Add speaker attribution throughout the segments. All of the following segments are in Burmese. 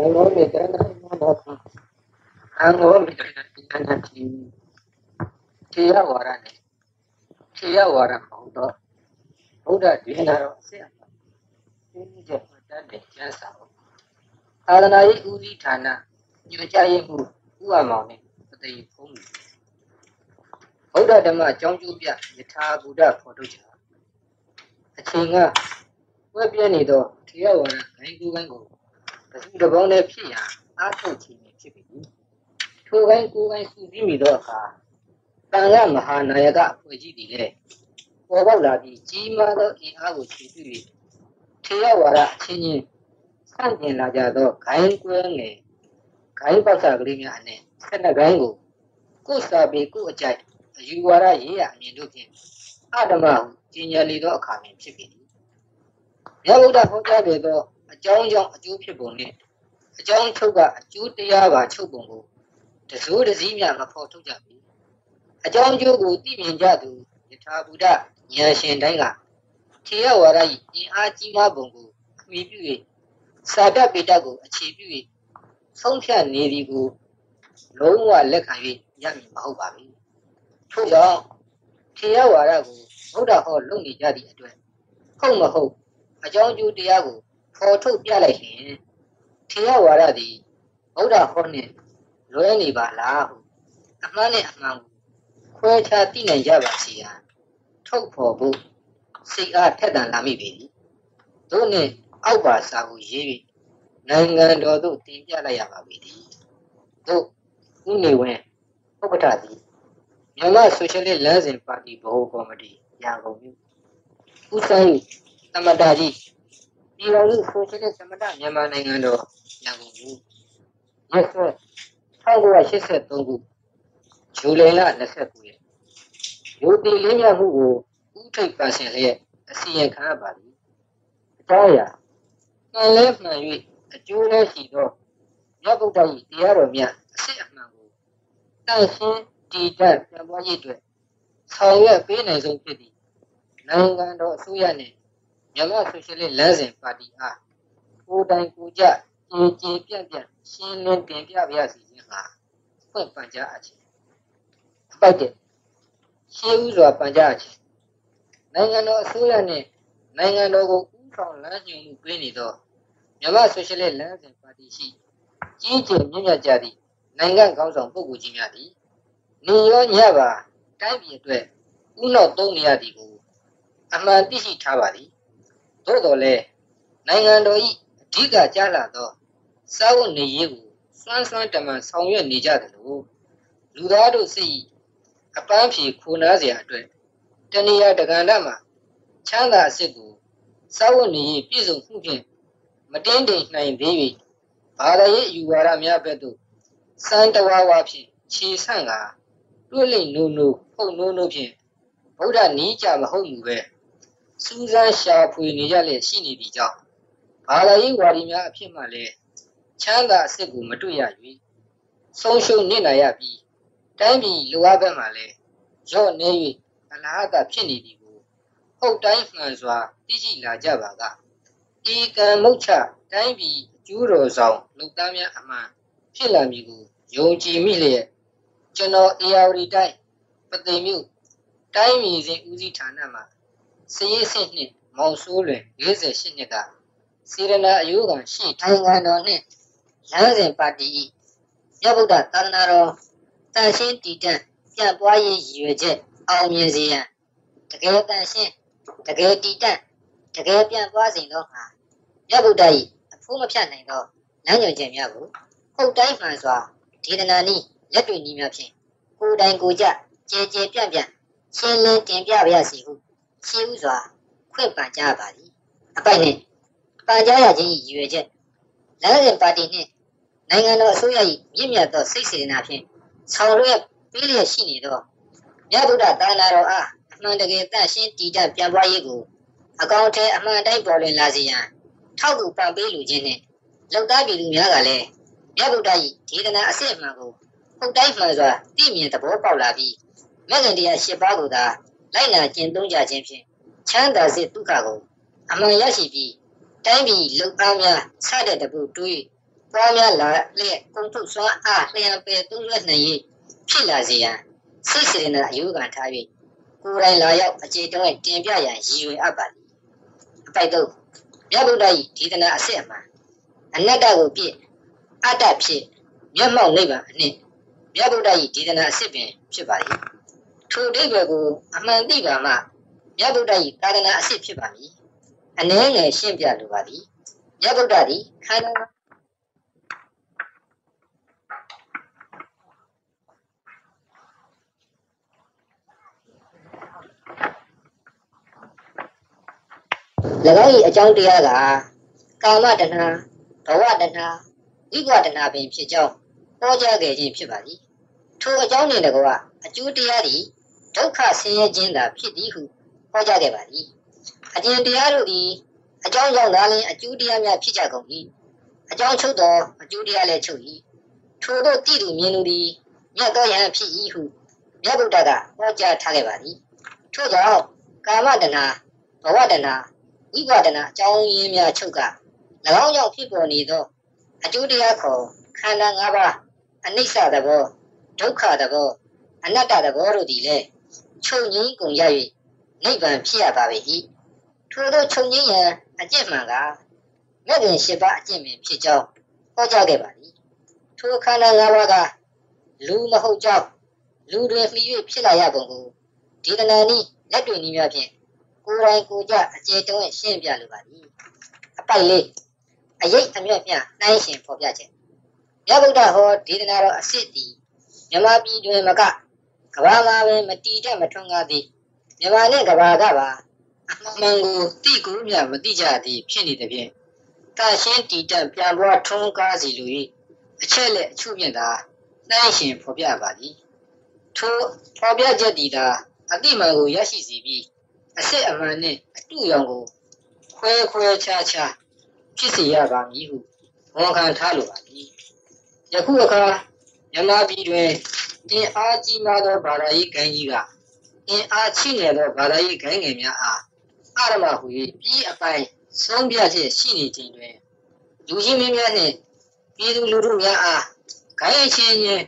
Speaker 1: ဘုံလုံးနေတယ်နာတော့အံကိုမိတယ်နာနာတီထေရဝါဒနဲ့ထေရဝါဒမဟုတ်တော့ဘုရားဒီနာတော့အစစ်အမှန်ဒီနည်းချက်မှတ်တတ်တဲ့ကျမ်းစာပေါ့သာသနာရေးဦးစီးဌာနညွှန်ကြားရေးမှူးဦးအမောင်နဲ့ပသိဖုံးတယ်ဗုဒ္ဓဓမ္မအကြောင်းကျိုးပြယထာဘုဒ္ဓဖော်ထုတ်ကြအချိန်ကဝက်ပြည့်နေတော့ထေရဝါဒဂိုင်းကူးကိုင်းကို တစုတစ်ပေါင်းနဲ့ဖြစ်ရာအားထုတ်ခြင်းဖြစ်ပြီထိုကိုင်းကူးကိုင်းစူးစီးမိတော့အခါတန်ရမဟာနာယကအဖွဲ့ကြီးတည်လေပေါ်ပေါက်လာပြီးကြီးမားသောအင်အားကိုခြေပြု၍ထေရဝါဒအချင်းချင်းဆန့်ကျင်လာကြသောဂိုင်းကွဲငယ်ဂိုင်းပေါက်စာကလေးများနဲ့ဆက်နှဂိုင်းကိုကိုယ်စာပေကိုယ်အကြိုက်အယူဝါဒရေးရအမြင်တို့ဖြင့်အဓမ္မဟုကျင်ညာလေသောအခါတွင်ဖြစ်ပြီ။မြတ်ဗုဒ္ဓဟောကြားခဲ့သော အကြောင်းကြောင့်အကျိုးဖြစ်ပုံနှင့်အကြောင်းချုပ်ကအကျိုးတရားပါချုပ်ပုံကိုတစိုးတစည်းများမဖော်ထုတ်ကြပြီ။အကြောင်းကျိုးကိုသိမြင်ကြသူယထာဘုဒ္ဓဉာဏ်ရှင်တိုင်းကထေရဝါဒ၏အင်အားကြီးမားပုံကိုအမိပြု၍စာတပေတကိုအခြေပြု၍ဆုံးဖြတ်နေသည်ကိုလုံးဝလက်ခံ၍ရမည်မဟုတ်ပါဘူး။ထို့ကြောင့်ထေရဝါဒကိုဗုဒ္ဓဟောလုပ်နေကြသည့်အတွက်ဟုတ်မဟုတ်အကြောင်းကျိုးတရားကို ဖော်ထုတ်ပြလိုက်ရင်ထေရဝါဒသည်ဗုဒ္ဓဟောနှင့်လွဲနေပါလားဟုအမှန်နဲ့အမှန်ကိုခွဲခြားသိနိုင်ကြပါစေရန်ထုတ်ဖော်ဖို့စိတ်အားထက်သန်လာမိပြီ။တို့နှင့်အောက်ပါစာကိုရေးပြီးနိုင်ငံတော်သို့တင်ပြလိုက်ရပါပြီ။တို့ဥနေဝင်ဥက္ကဋ္ဌသည်မြန်မာဆိုရှယ်လစ်လမ်းစဉ်ပါတီဗဟိုကော်မတီရန်ကုန်မြို့ဦးဆိုင်သမတာကြီး ပြည်တော်စုဆိုရှယ်လစ်သမတာမြန်မာနိုင်ငံတော်ရန်ကုန်မြို့ရက်စွဲ1983ခုဇူလိုင်လ29ရက်ရိုတီလင်းရမှုကိုဥထိပ်ပန်ဆင်လျက်အစီရင်ခံရပါသည်အကြောင်းအရာကံလဲမှန်၍အကျိုးလဲရှိသောမြတ်ဗုဒ္ဓ၏တရားတော်မြတ်အစစ်အမှန်ကိုတန်ရှင်းတည်တတ်ပြန်ပွားရေးအတွက်ဆောင်ရွက်ပေးနိုင်ဆုံးဖြစ်သည့်နိုင်ငံတော်အစိုးရနှင့် မြန်မာဆိုရှယ်လစ်လမ်းစဉ်ပါတီအားကိုယ်တိုင်ကိုယ်ကျကြေကြေပြန့်ပြန့်ရှင်းလင်းတင်ပြပါရစီခြင်းဟာဖွင့်ပန်ကြားအပ်ခြင်းအပိုက်တဲ့ရှင်းဥစွာပန်ကြားအပ်ခြင်းနိုင်ငံတော်အစိုးရနှင့်နိုင်ငံတော်ကိုဥဆောင်လမ်းညွှန်မှုပေးနေသောမြန်မာဆိုရှယ်လစ်လမ်းစဉ်ပါတီရှိကြီးကျယ်မြင့်မြတ်ကြသည့်နိုင်ငံခေါင်းဆောင်ပုဂ္ဂိုလ်ကြီးများသည်နေရောညပါတိုင်းပြည်အတွက်ဥနောက်သုံးနေရသည်ကိုအမှန်သိရှိထားပါသည် သို့တော်လည်းနိုင်ငံတော်ဤအဓိကကြလာသောစာဝတ်နေရေးကိုစွမ်းစွမ်းတမန်ဆောင်ရွက်နေကြသလိုလူသားတို့စိတ်အပန်းဖြေခိုးနားစရာအတွက်တဏှာတက္ကန္တမှာချမ်းသာအစ်စ်ကိုစာဝတ်နေရေးပြည့်စုံမှုဖြင့်မတင်းတိမ်နိုင်သေး၍ဘာသာရေးအယူဝါဒများဘက်သို့စံတဝါဝါဖြင့်ခြေဆန့်ကတွေ့လိမ့်နိုးနိုးဖုန်နိုးနိုးဖြင့်ဗုဒ္ဓနီးကြမဟုတ်မူပဲ စူးစမ်းရှာဖွေနေကြလျက်ရှိနေသည့်ကြောင့်ဘာသာရေးဝါဒီများအဖြစ်မှလည်းချမ်းသာအစစ်ကိုမတွေ့ရ၍ဆုံးရှုံးနေနိုင်ရပြီးတိုင်းပြည်လိုအပ်ဘက်မှလည်းရော့နေ၍အလားအဖြစ်နေသည်ကိုဟုတ်တိုင်းမှန်စွာသိရှိလာကြပါကဤကံမုတ်ချတိုင်းပြည်အကျိုးတော်ဆောင်လူသားများအမှန်ဖြစ်လာမည်ကိုယုံကြည်မိလျက်ကျွန်တော် ARD တိုင်းပသိမ်မြို့တိုင်းပြည်စဉ်ဦးစီးဌာနမှာ စရေးစစ်နှင့်မောင်ဆိုးလွင်48နှစ်ကစေရနာအယုခံရှိထိုင်ငံတော်နှင့်လမ်းစဉ်ပါတီ၏မြတ်ဗုဒ္ဓသာသနာတော်တန်ရှင်းတည်တံ့ပြန့်ပွားရေးရည်ရွယ်ချက်အောင်မြင်စေရန်တကယ်တန်ရှင်းတကယ်တည်တံ့တကယ်ပြန့်ပွားစေသောဟာမြတ်ဗုဒ္ဓ၏အဖို့မဖြတ်နိုင်သောလမ်းညွှန်ချက်များကိုဟုတ်တိုင်းမှန်စွာဒေသနာနည်းလက်တွေ့နည်းများဖြင့်ကိုယ်တိုင်ကိုယ်ကြကြဲကြဲပြန့်ပြန့်ရှင်းလင်းတင်ပြပါရစေဟု ရှင်းဥစွာခွင့်ပန်ကြားပါသည်အပိုက်နှင့်ပန်ကြားရခြင်း၏ရည်ရွယ်ချက်လမ်းစဉ်ပါတီနှင့်နိုင်ငံတော်အစိုးရ၏မြင့်မြတ်သောစိတ်စေတနာဖြင့်ဆောင်ရွက်ပေးလျက်ရှိနေသောမြတ်ဗုဒ္ဓသာနာတော်အားအမှန်တကယ်တန့်ရှင်းတည်တတ်ပြန်ပွားရေးကိုအကောင့်ထဲအမှန်တိုင်းပေါ်လွင်လာစေရန်ထောက်ကူပံ့ပေးလူချင်းနှင့်လောက်သားပြည်သူများကလည်းမြတ်ဗုဒ္ဓ၏ဒေသနာအစစ်အမှန်ကိုဟုတ်တိုင်းမှန်စွာသိမြင်သဘောပေါက်လာပြီးမဂ္ဂင်တရား၈ပါးကိုသာ လိုက်နာကျင့်သုံးကြခြင်းဖြင့်ချမ်းသာစေဒုက္ခကိုအမှန်ရရှိပြီးတိုင်းပြည်လုံအားများစတဲ့တပုတွေးပွားများလာလျက်ကုံထုတ်စွမ်းအားလျံပယ်သုံးရွက်နိုင်၍ဖြစ်လာစေရန်စိတ်စေနာအယူခံထား၍ကိုယ်တိုင်လာရောက်အခြေတုံးနဲ့တင်ပြရန်ရည်ရွယ်အပ်ပါသည်အပိုက်တော့မြတ်ဗုဒ္ဓ၏ဒေသနာအစစ်အမှန်အနတ္တကိုပြည့်အတ္တဖြစ်မျက်မှောက်နိဗ္ဗာန်အနှင့်မြတ်ဗုဒ္ဓ၏ဒေသနာအစစ်ပင်ဖြစ်ပါသည် ထိုအဓိပ္ပာယ်ကိုအမှန်သိပါမှမြတ်ဗုဒ္ဓ၏သာသနာအစစ်ဖြစ်ပါမည်အနည်းငယ်ရှင်းပြလိုပါသည်မြတ်ဗုဒ္ဓသည်ခန္ဓာ၎င်း၏အကြောင်းတရားကကာမတဏှာဘဝတဏှာဝိဘဝတဏှာပင်ဖြစ်ကြောင်းဟောကြားခဲ့ခြင်းဖြစ်ပါသည်ထိုအကြောင်းနှင့်တကွာအကျိုးတရားသည် ဒုက္ခဆင်းရဲခြင်းသာဖြစ်သည်ဟုဟောကြားခဲ့ပါသည်အကျင့်တရားတို့သည်အကြောင်းကြောင့်သာလျှင်အကျိုးတရားများဖြစ်ကြကုန်၏အကြောင်းချုပ်သောအကျိုးတရားလည်းချုပ်၏ထိုတို့တည်သူမြင်သူသည်မြတ်သောယဟန်ဖြစ်၏ဟုမြတ်ဗုဒ္ဓကဟောကြားထားခဲ့ပါသည်ထို့ကြောင့်ကာမတဏှာဘဝတဏှာဝိပဿနာအကြောင်းရင်းများချုပ်က၎င်းကြောင့်ဖြစ်ပေါ်နေသောအကျိုးတရားခေါ်ခန္ဓာ၅ပါးအနိစ္စသဘောဒုက္ခသဘောအနတ္တသဘောတို့သည်လည်း ချုပ်ငြိမ်းကုန်ရ၍နိဗ္ဗာန်ဖြစ်ရပါပေ၏ထို့သောချုပ်ငြိမ်းရန်အကျင့်မှန်ကမြတ်ခင်၈ပါးအကျင့်ပင်ဖြစ်ကြောင်းဟောကြားခဲ့ပါသည်ထိုခန္ဓာ၅ပါးကလူမဟုတ်ကြောင်းလူတွေမှီ၍ဖြစ်လာရပုံကိုဒေသနာနည်းလက်တွေ့နည်းများဖြင့်ကိုယ်တိုင်ကိုယ်ကြအကျေတုံးရှင်းပြလိုပါသည်အပိုက်လေးအရေးအမြတ်မြနှိုင်းရှင်ဖော်ပြချက်မြတ်ဗုဒ္ဓဟောဒေသနာတော်အစစ်သည်မြမပြည်တွင်မက ကဘာမှာပင်မတီတတ်မထွန်းကားသည်မြမနဲ့ကဘာကပါအမှန်မှန်ကိုတိကူးမြမတိကြသည်ဖြစ်နေသည်ဖြင့်တာရှင်းတီတက်ပြန်ပွားထွန်းကားစီလို၏အချက်လက်အချုပ်မြင့်သာနှိုင်းရှင်ဖော်ပြပါသည်ထိုဖော်ပြချက်သည်သာအတိမှန်ကိုရရှိစေပြီးအစစ်အမှန်နှင့်အတူရောင်ကိုခွဲခွဲခြားခြားဖြစ်စေရပါမည်ဟုဝန်ခံထားလိုပါသည်ယခုအခါမြန်မာပြည်တွင် အင်အားကြီးမားသောဘာသာရေးဂိုင်းကြီးကအင်အားချိနေသောဘာသာရေးဂိုင်းငယ်များအားအရမဟူ၍ပြီးအပိုင်းဆုံးဖြတ်ချက်ရှိနေခြင်းတွင်လူကြီးမင်းများနှင့်ပြည်သူလူထုများအားဂိုင်းချင်းချင်း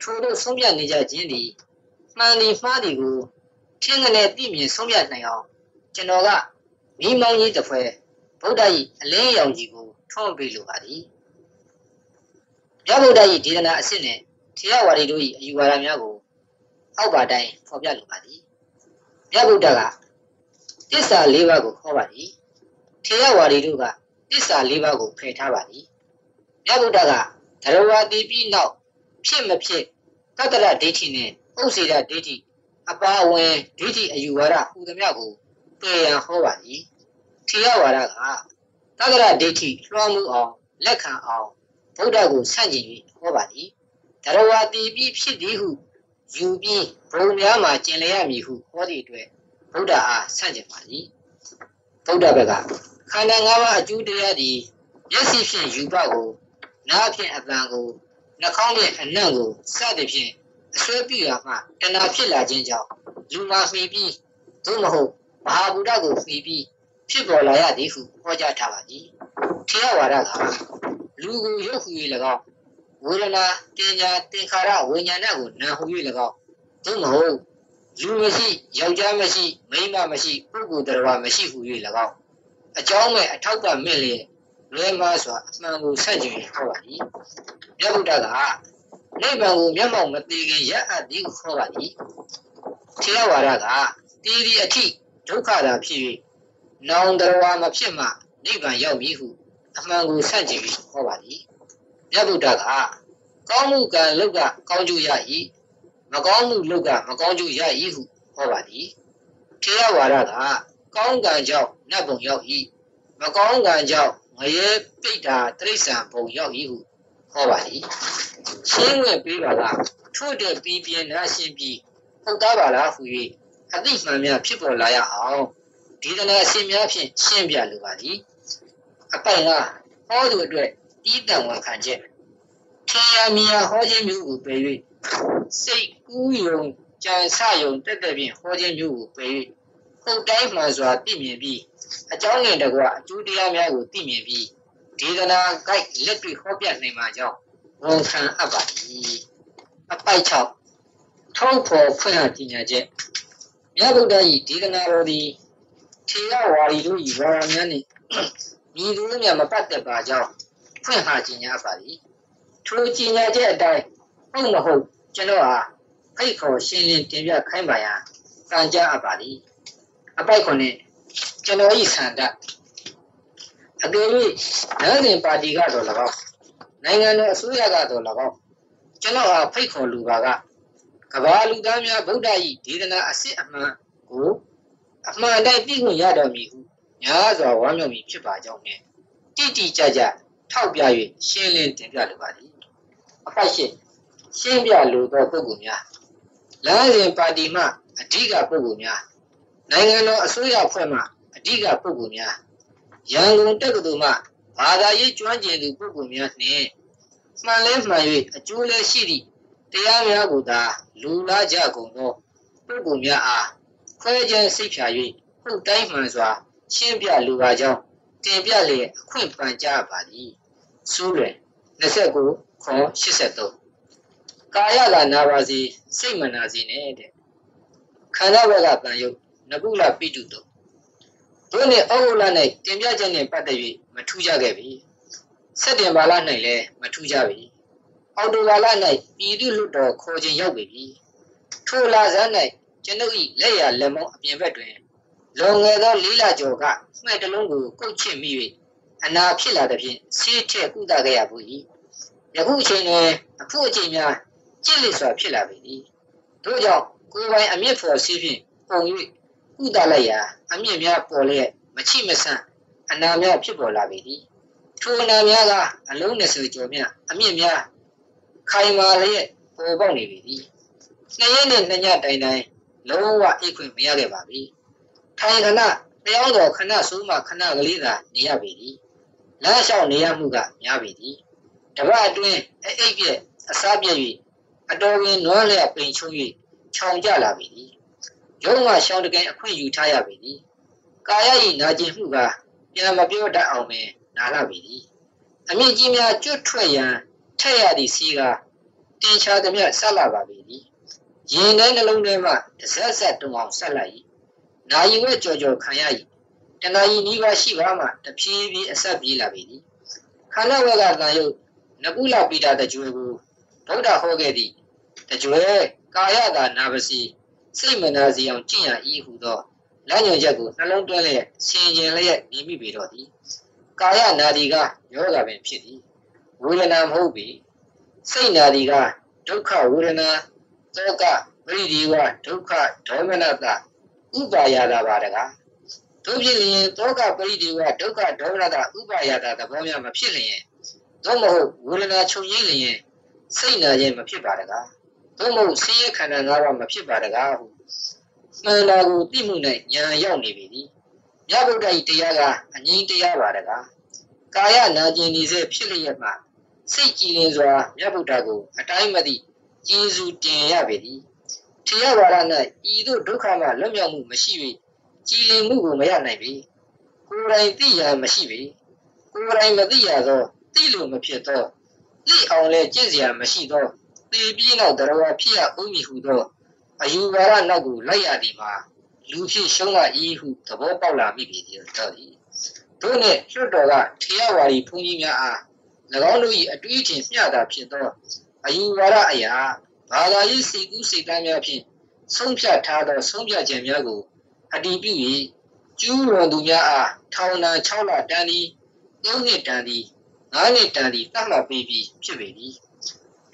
Speaker 1: ထိုတို့ဆုံးဖြတ်နေကြခြင်းသည်မှန်သည်မှားသည်ကိုထင်ကနေသိမြင်ဆုံးဖြတ်နိုင်အောင်ကျွန်တော်ကမိမောင်းကြီးတစ်ဖွဲဗုဒ္ဓ၏အလင်းရောင်ကြီးကိုထွန်းပေးလိုပါသည်မြတ်ဗုဒ္ဓ၏ဒေသနာအစစ်နှင့် ထေရဝါဒီတို့၏အယူဝါဒများကိုအောက်ပါတိုင်းဖော်ပြလိုပါသည်မြတ်ဗုဒ္ဓကတစ္ဆာ၄ပါးကိုခေါ်ပါသည်ထေရဝါဒီတို့ကတစ္ဆာ၄ပါးကိုဖယ်ထားပါသည်မြတ်ဗုဒ္ဓကဓရဝတိပြီးနောက်ဖြစ်မဖြစ်ကတ္တရဒိဋ္ဌိနှင့်ဥစ္စေရဒိဋ္ဌိအပါအဝင်ဒိဋ္ဌိအယူဝါဒဟူသမျှကိုပယ်ရန်ဟောပါသည်ထေရဝါဒကသက္ကရဒိဋ္ဌိလွှမ်းမှုအောင်လက်ခံအောင်ဗုဒ္ဓကိုဆန့်ကျင်၍ဟောပါသည် တရဝတိပြီးဖြစ်သည်ဟုယူပြီးဘုံများမှာကျင်လျက်မည်ဟုဟောသည့်အတွက်ဗုဒ္ဓအားဆန့်ကျင်ပါသည်ဗုဒ္ဓဘက်ကခန္ဓာ၅ပါးအကျိုးတရားသည်မျက်စိဖြင့်ယူပကိုနားဖြင့်အပံကိုနှာခေါင်းဖြင့်အနံ့ကိုစသဖြင့်အဆွဲပြရမှတဏှာဖြစ်လာခြင်းကြောင့်လူမှာမှီပြီးသို့မဟုတ်မဟာဗုဒ္ဓကိုမှီပြီးဖြစ်ပေါ်လာရသည်ဟုဟောကြားထားပါသည်ထေရဝါဒကလူကိုရုပ်ဟူ၍၎င်း ဝေဒနာတင်ညာသင်္ခါရဝိညာဏကိုနာဟူ၍၎င်းသို့မဟုတ်လူမရှိယောက်ျားမရှိမိန်းမမရှိပုဂ္ဂိုလ်တရားမရှိဟူ၍၎င်းအကြောင်းမဲ့အထောက်ပံ့မဲ့လျက်လွဲမှားစွာအမှန်ကိုဆက်ကြည့်ဟောပါသည်မြတ်ဗုဒ္ဓကနိဗ္ဗာန်ကိုမျက်မှောက်မသေးခင်ရအပ်သည်ကိုခေါ်ပါသည်ထေရဝါဒကတီဒီအထိဒုက္ခသာဖြစ်၍နောင်တရားမဖြစ်မှနိဗ္ဗာန်ရောက်ပြီဟုအမှန်ကိုဆန့်ကျင်ပြီးဟောပါသည် မြတ်ဗုဒ္ဓကကောင်းမှုကံလုပ်ကကောင်းကျိုးရ၏မကောင်းမှုလုပ်ကမကောင်းကျိုးရ၏ဟုဟောပါသည်ထေရဝါဒကကောင်းကံကြောင့်နတ်ဘုံရောက်၏မကောင်းကံကြောင့်ငရဲပိဋ္ဌာတိရစ္ဆာန်ဘုံရောက်၏ဟုဟောပါသည်ရှင်းဝင်ပေးပါလားထို့တဲ့ပြီးပြင်းနာရှင်းပြီးဟုတ်သားပါလားဟူ၍အသိမှန်များဖြစ်ပေါ်လာရအောင်ဒေသနာအရှင်များဖြင့်ရှင်းပြလိုပါသည်အပိုင်ကဟောသူအတွက် တီးတန်ဝန်ခံချက်ထေရမီယာဟောခြင်းမျိုးကိုပယ်၍စိတ်ကူးယုံကြံဆယုံတက်တဲ့ဖြင့်ဟောခြင်းမျိုးကိုပယ်၍ဟုတ်တိုင်းမှန်စွာသိမြင်ပြီးအကြောင်းငယ်တကွအကျိုးတရားများကိုသိမြင်ပြီးဒေသနာဂိုက်လက်တွေ့ဟောပြနိုင်မှာကြောင့်ဝန်ခံအပ်ပါသည်အပိုက်6ထုံးဖော်ဖွင့်ဟပညာချက်မြတ်ဗုဒ္ဓ၏ဒေသနာတော်သည်ထေရဝါဒီတို့၏ဝါရများနှင့်မိသူများမပတ်သက်ပါကြောင်း ဖွင့်ဟပညာပါသည်ထိုပညာချက်အတိုင်းဟုတ်မဟုတ်ကျွန်တော်ဟာဖိတ်ခေါ်ရှင်းလင်းတင်ပြခိုင်းပါရန်တန်ကြအပ်ပါသည်အပိုက်ခွန်နဲ့ကျွန်တော်ဤဆန္ဒအကယ်၍နိုင်စဉ်ပါတီကတော့၎င်းနိုင်ငံတော်အစိုးရကတော့၎င်းကျွန်တော်ဟာဖိတ်ခေါ်လူပါကကဘာလူသားများဗုဒ္ဓ၏ဒေသနာအစစ်အမှန်ကိုအမှန်တိုင်းသိခွင့်ရတော်မူဟုညာစွာဝမ်းမြောက်မည်ဖြစ်ပါကြောင်းနဲ့တိတိကျကျ ထောက်ပြ၍ရှင်းလင်းတင်ပြလိုပါသည်အပိုက်ရှိရှင်းပြလိုသောပုဂ္ဂိုလ်များလမ်းစဉ်ပါတီမှအဓိကပုဂ္ဂိုလ်များနိုင်ငံတော်အစိုးရအဖွဲ့မှအဓိကပုဂ္ဂိုလ်များရန်ကုန်တက္ကသိုလ်မှဘာသာရေးကျွမ်းကျင်သူပုဂ္ဂိုလ်များနှင့်မှန်လဲမှန်၍အကျိုးလဲရှိသည့်တရားများကိုသာလူလားကြကုန်သောပုဂ္ဂိုလ်များအားခွဲခြားစိတ်ဖြာ၍ဟုတ်တိုင်းမှန်စွာရှင်းပြလိုပါကြောင်းတင်ပြလျက်အခွင့်ပန်ကြပါသည် စူးလွယ်29ခွန်83ကာယကနာပါစီစိတ်မနာစီနဲ့တဲ့ခန္ဓာဘက်ကတန်ယုတ်နကုလပိတုတုတို့နဲ့ဩဝလ၌တင်ပြချက်နဲ့ပတ်သက်၍မထူးကြခဲ့ပြီဆက်တင်ပါလ၌လည်းမထူးကြပြီအော်တိုဘာလ၌ပြည်သူလူတော်ခေါ်ခြင်းရောက်ပြီထိုလာဇန်း၌ကျွန်ုပ်၏လက်ရလက်မောင်းအပြင်ဘက်တွင်လွန်ငယ်သောလေးလကျော်ကမှဲ့တလုံးကိုကုတ်ချစ်မိ၍ အနာဖြစ်လာသည်ဖြင့်ဆေးထက်ကုသခဲ့ရဘူး၏ယခုအချိန်တွင်အဖို့အချိန်များကြစ်လက်စွာဖြစ်လာပြီတို့ကြောင့်ကိုယ်ပိုင်အမျက်ဖော်ဆေးဖြင့်ပုံ၍ကုသလိုက်ရာအမျက်များပေါ်လျက်မချိမဆန့်အနာများဖြစ်ပေါ်လာပြီထိုအနာများကအလုံး20ကျော်မြအမျက်များခိုင်မာလျက်ပေါ်ပေါက်နေပြီနှစ်ရက်နဲ့နှစ်ညတိုင်တိုင်လုံးဝအိတ်ခွင့်မရခဲ့ပါဘူးထိုင်ခဏတရားတော်ခဏဆိုးမှခဏကလေးသာနေရပြီ လမ်းလျှောက်နေရမှုကများပြီတပတ်အတွင်းအိတ်ပြက်အစားပြက်၍အတော်ဝင်နွားလျက်ပိန်ချုံ၍ခြောင်ကြလာပြီရုံးမှရှောင်းတကယ်အခွင့်ယူထားရပြီကာယ၏နာကျင်မှုကပြန်မပြောတတ်အောင်ပင်နာလာပြီအမြင့်ကြီးများကျွတ်ထွက်ရန်ထက်ရသည့်စီးကတင်ချာသည်မြတ်ဆက်လာပါပြီရင်ထဲနှလုံးထဲမှတစ်ဆက်ဆက်တုံအောင်ဆက်လိုက်၏နာယီဝဲကြော်ကြော်ခံရ၏ တနာယီနီးပါးရှိပါမှတဖြည်းဖြည်းအဆက်ပြေးလာပြီခန္ဓာဝက်ကတန်ယုတ်နကုလပိတာတကြွယ်ကိုဗုဒ္ဓဟောခဲ့သည့်တကြွယ်ကာယတာနာပစီစိတ်မနာစီအောင်ကျင့်ရ၏ဟုသောလမ်းညွှန်ချက်ကိုနှလုံးသွင်းလျက်ဆင်ခြင်လျက်နေမိပေတော့သည်ကာယနာဒီကယောဂပင်ဖြစ်သည်ဝေဒနာမဟုတ်ပေစိတ်နာဒီကဒုက္ခဝေဒနာသောကပရိဒီဝဒုက္ခဒေါမနတဥပါယတာပါတကား တို့ဖြစ်ရင်သောကပရိဒီဝဒုက္ခဒေါမနတဥပါယတာသဘောများမဖြစ်လျင်သို့မဟုတ်ဝေဒနာချုပ်ရင်းလျင်စိတ်နာခြင်းမဖြစ်ပါတကားသို့မဟုတ်ဆင်းရဲခန္ဓာ၅ပါးမဖြစ်ပါတကားဟုမှန်တာကိုသိမှုနဲ့ဉာဏ်ရောက်နေပြီမြတ်ဗုဒ္ဓ၏တရားကအငြိမ်းတရားပါတကားကာယနာကျင်နေစေဖြစ်လျက်မှစိတ်ကြည်လင်စွာမြတ်ဗုဒ္ဓကိုအတိုင်းမသိကျေးဇူးတင်ရပေသည်ထေရဝါဒ၌ဤသို့ဒုက္ခမှလွတ်မြောက်မှုမရှိ၍ ကြည်လင်မှုကိုမရနိုင်ပေကိုယ်တိုင်သိရမရှိပေကိုယ်တိုင်မသိရသောသိလို့မဖြစ်သောသိအောင်လဲကြည့်စရာမရှိသောသေပြီးနောက်တရားဖြစ်ရဦးမည်ဟုသောအယူဝါဒနောက်ကိုလိုက်ရသည်မှာလူဖြစ်ရှုံးလာ၏ဟုသဘောပေါက်လာမိပြီတော့သည်တို့နှင့်လွတ်တော်ကထေရဝါဒီဘုန်းကြီးများအား၎င်းတို့၏အတွေ့အကြုံမျှတာဖြစ်သောအယူဝါဒအရာဘာသာရေးစိတ်ကူးစိတ်တမ်းများဖြင့်ဆုံးဖြတ်ထားသောဆုံးဖြတ်ချက်များကို အတည်ပြု၍ကျူးလွန်သူများအားထောင်ဒဏ်6လတန်းသည်3နှစ်တန်းသည်9နှစ်တန်းသည်သတ်မှတ်ပေးပြီးဖြစ်ပေသည်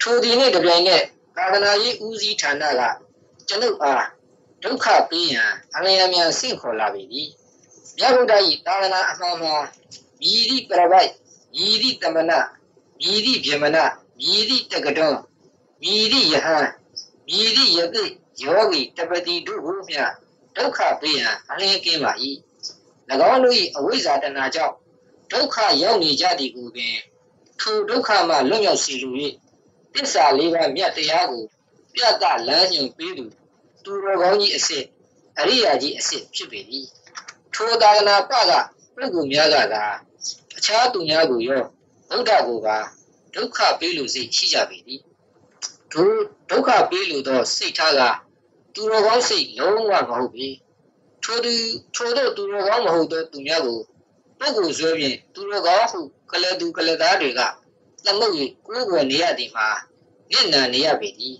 Speaker 1: ထိုဒီနေ့တပြိုင်နက်သာသနာရေးဦးစီးဌာနကကျွန်ုပ်အားဒုက္ခပေးရန်အလျံမြန်ဆင့်ခေါ်လာပြီမြတ်ဗုဒ္ဓ၏သာသနာအမှန်မှာမြည်သည့်ပရပိုက်မြည်သည့်တမနာမြည်သည့်ဗြဟ္မဏမြည်သည့်တက္ကတော်မြည်သည့်ယဟန်မြည်သည့်ယသိယောဂီတပတိတို့ဟုမြ ဒုက္ခပေးရန်အလျံကင်းပါ၏၎င်းတို့၏အဝိဇ္ဇာတဏကြောင့်ဒုက္ခရောက်နေကြသည်ကိုပင်ထိုဒုက္ခမှလွတ်မြောက်စေလို၍တစ္ဆာလေးပါးမြတ်တရားကိုပြတ်တလမ်းညွှန်ပေးသူသူတော်ကောင်းကြီးအစ်စ်အရိယာကြီးအစ်စ်ဖြစ်ပေသည်ထိုသာသနာပကပုဂ္ဂိုလ်များကသာအခြားသူများကိုရောဗုဒ္ဓကိုပါဒုက္ခပေးလို့စိတ်ရှိကြပေသည်ဒုဒုက္ခပေးလို့သောစိတ်ထားက သူတော်ကောင်းစိတ်လုံးဝမဟုတ်ပြီထိုသူထိုတို့သူတော်ကောင်းမဟုတ်သောသူများကိုပုဂ္ဂိုလ်ဆွဲဖြင့်သူတော်ကောင်းဟုကလသူကလသားတွေကသမုတ်၍ကိုယ်ကိုယ်နေရသည်မှာမျက်နှာနေရပေသည်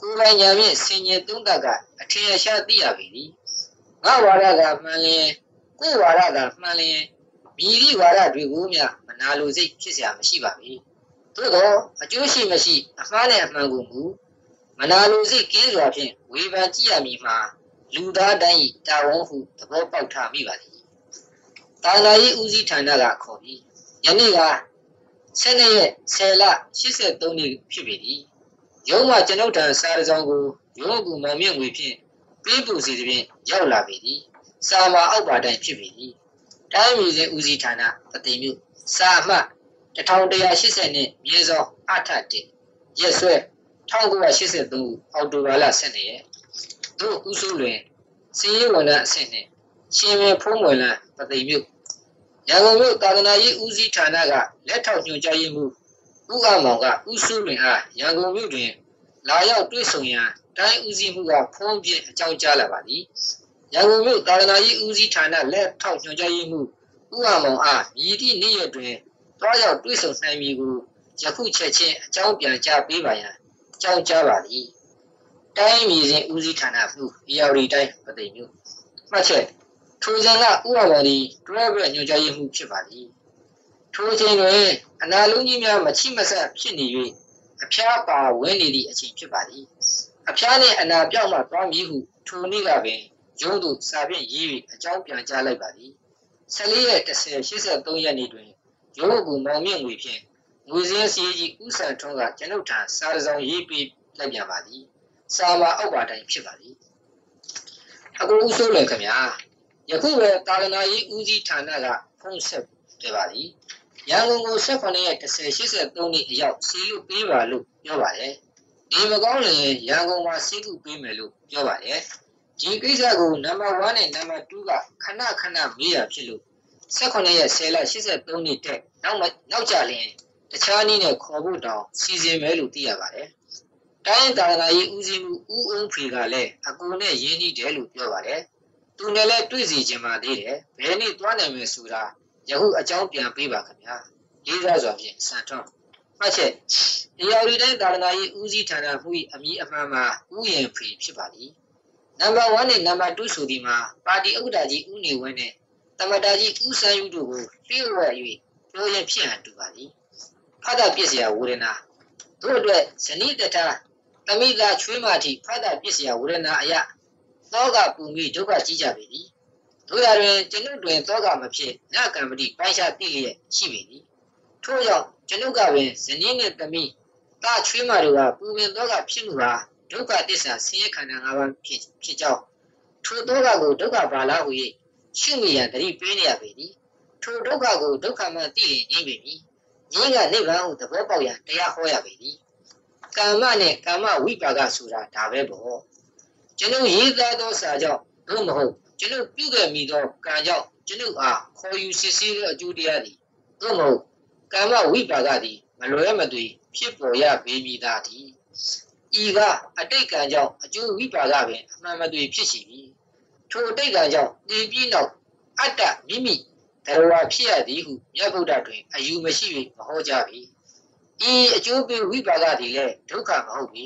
Speaker 1: ကိုယ်ပိုင်ညာဖြင့်ဆင်ញင်သုံးတတ်ကအထင်အရှားသိရပေသည်ငါဝါဒကမှန်လျင်ကိုယ်ဝါဒကမှန်လျင်မိသည့်ဝါဒတွေကိုမျှမနာလိုစိတ်ဖြစ်เสียမရှိပါဘူးသို့သောအကျိုးရှိမရှိအမှားနဲ့အမှန်ကိုမူ မနာလိုစိတ်ကင်းစွာဖြင့်ဝေဖန်ကြည့်ရမည်မှာလူသားတိုင်း၏တာဝန်ဟုသဘောပေါက်ထားမိပါသည်တာနာရေးဦးစီးဌာနကခေါ်ပြီးယနေ့က12ရက်10လ83နှစ်ဖြစ်ပြီ။ရုံးမှာကျွန်ုပ်ထံစာရဆောင်ကိုရုံးကူမောင်မြင့်ငွေဖြင့်ပေးပူစီသည်ဖြင့်ရောက်လာပြီ။စာမအောက်ပါတိုင်းဖြစ်ပြီ။တိုင်းပြည်စဉ်ဦးစီးဌာနတသိမ်မြို့စာမှတ်1180နှစ်မြေစောအထတ်တင်ရက်စွဲ 1983အောက်တိုဘာလ12ရက်တို့ဦးစိုးလွင်စီရေးဝန်ထမ်းအဆင့်နှင့်ရှင်မေဖုံးမွယ်လန်းတသိမ်မြို့ရန်ကုန်မြို့သာသနာရေးဦးစီးဌာနကလက်ထောက်ညွှန်ကြားရေးမှူးဦးအမောင်ကဦးစိုးလွင်အားရန်ကုန်မြို့တွင်လာရောက်တွေ့ဆုံရန်တိုင်းဦးစီးမှုကဖုံးပြအကြောင်းကြားလာပါသည်ရန်ကုန်မြို့သာသနာရေးဦးစီးဌာနလက်ထောက်ညွှန်ကြားရေးမှူးဦးအမောင်အားမြည်သည့်နေ့ရက်တွင်တွားရောက်တွေ့ဆုံနိုင်မည်ကိုယခုချက်ချင်းအကြောင်းပြန်ကြားပေးပါရန် အကြောင်းကြားပါသည်တိုင်းပြည်စဉ်ဦးစီးဌာနမှုအရာဝတီတိုင်းပသိမ်မြို့မှတ်ချက်ထိုစဉ်ကဥပမာသည်တွဲဘက်ညွှန်ကြားရေးမှုဖြစ်ပါသည်ထိုချိန်တွင်အနာလုံးကြီးများမချိမဆက်ဖြစ်နေ၍အဖျားပါဝင်နေသည့်အချိန်ဖြစ်ပါသည်အဖျားနှင့်အနာပြောက်မှသွားမည်ဟုထိုနေ့ကပင်ရုံးသို့စာဖြင့်ရေး၍အကြောင်းပြန်ကြားလိုက်ပါသည်14ရက်10 83ရက်နေ့တွင်ရုံးကူမောင်မြင့်ငွေဖြင့် ငွေစင်းစီကြီးဥဆန်ထွန်းကကျွန်ုပ်ထံစာရဆောင်ရေးပေးလိုက်ပြန်ပါသည်စာပါအောက်ပါတိုင်းဖြစ်ပါသည်အကူဦးဆိုးလွင်ခင်ဗျာယခုပဲတာလနာရေးဦးစီးဌာနကဖုန်းဆက်ပြပါသည်ရန်ကုန်ကို18ရက်10 83နှစ်အရောက်စီလူပေးပါလို့ပြောပါတယ်ဒီမကောင်းရင်ရန်ကုန်မှာစီကူပေးမယ်လို့ပြောပါတယ်ဒီကိစ္စကိုနံပါတ်1နဲ့နံပါတ်2ကခဏခဏမေးရဖြစ်လို့18ရက်10လ83နှစ်တက်နောက်နောက်ကြလင် တခြားနည်းနဲ့ခေါ်ဖို့တောင်စီစဉ်မယ်လို့သိရပါတယ်တိုင်းသာသနာရေးဦးစီးမှုဦးအုံးဖေကလည်းအကူနဲ့ရင်းနှီးတယ်လို့ပြောပါတယ်သူနဲ့လည်းတွေ့စီခြင်းပါသေးတယ်ဘယ်နေ့သွားနိုင်မယ်ဆိုတာယခုအကြောင်းပြန်ပေးပါခင်ဗျာလေးစားစွာဖြင့်စံထွန်းမှတ်ချက်တရားရီတိုင်းသာသနာရေးဦးစီးဌာနမှု၏အမည်အမှန်မှာဦးရင်ဖေဖြစ်ပါသည်နံပါတ်1နဲ့နံပါတ်2ဆိုဒီမှာပါတီဥက္ကဋ္ဌကြီးဦးနေဝင်းနဲ့တမတာကြီးဦးစန်းယူတို့ကိုလျှို့ဝှက်၍ပြောရင်ဖြစ်ဟန်တူပါသည် ဖတ်တာပြစ်စရာဝေဒနာတို့အတွက်ဇနိတထသမိသာချွေးမတိဖတ်တာပြစ်စရာဝေဒနာအရာသောကပူမိဒုက္ခကြီးကြပေသည်တို့ရတွင်ကျွန်ုပ်တွင်သောကမဖြစ်နကံပတိပိုင်းခြားသိလျက်ရှိပေသည်ထို့ကြောင့်ကျွန်ုပ်ကပင်ဇနီးနှင့်သမီးတာချွေးမတို့ကပူပင်သောကဖြစ်မှုဟာဒုက္ခသစ္စာဆင်းရဲခန္ဓာ၅ပါးဖြစ်ဖြစ်ကြောင်းထိုသောကကိုဒုက္ခဘာလားဟု၍ရှုမိရန်တတိပေးနေရပေသည်ထိုဒုက္ခကိုဒုက္ခမှန်သိရင်ငြိမ့်ပေပြီငြိ မ့်ကနိဗ္ဗာန်ဟုသဘောပေါက်ရန်တရားဟောရပေသည်ကာမနဲ့ကာမဝိပါကဆိုတာဒါပဲပေါ့ကျွန်ုပ်ရေးသားသောစာကြောင့်ဘုမဟုတ်ကျွန်ုပ်ပြုခဲ့မိသောကံကြောင့်ကျွန်ုပ်အားခေါ်ယူစစ်ဆေးသောအကျိုးတရားသည်ဘုမဟုတ်ကာမဝိပါကသည်မလွယ်မသွေဖြစ်ပေါ်ရပေမည်သာသည်ဤကအတိတ်ကံကြောင့်အကျိုးဝိပါကပင်အမှန်မသွေဖြစ်ရှိပြီထိုအတိတ်ကံကြောင့်ဒီပြီးနောက်အတ္တမိမိ တရဝဖြစ်ရသည်ဟုမြတ်ဗုဒ္ဓတွင်အယူမရှိ၍မဟောကြားပြီဤအကျိုးပေးဝိပါကသည်လည်းဒုက္ခမဟုတ်ပြီ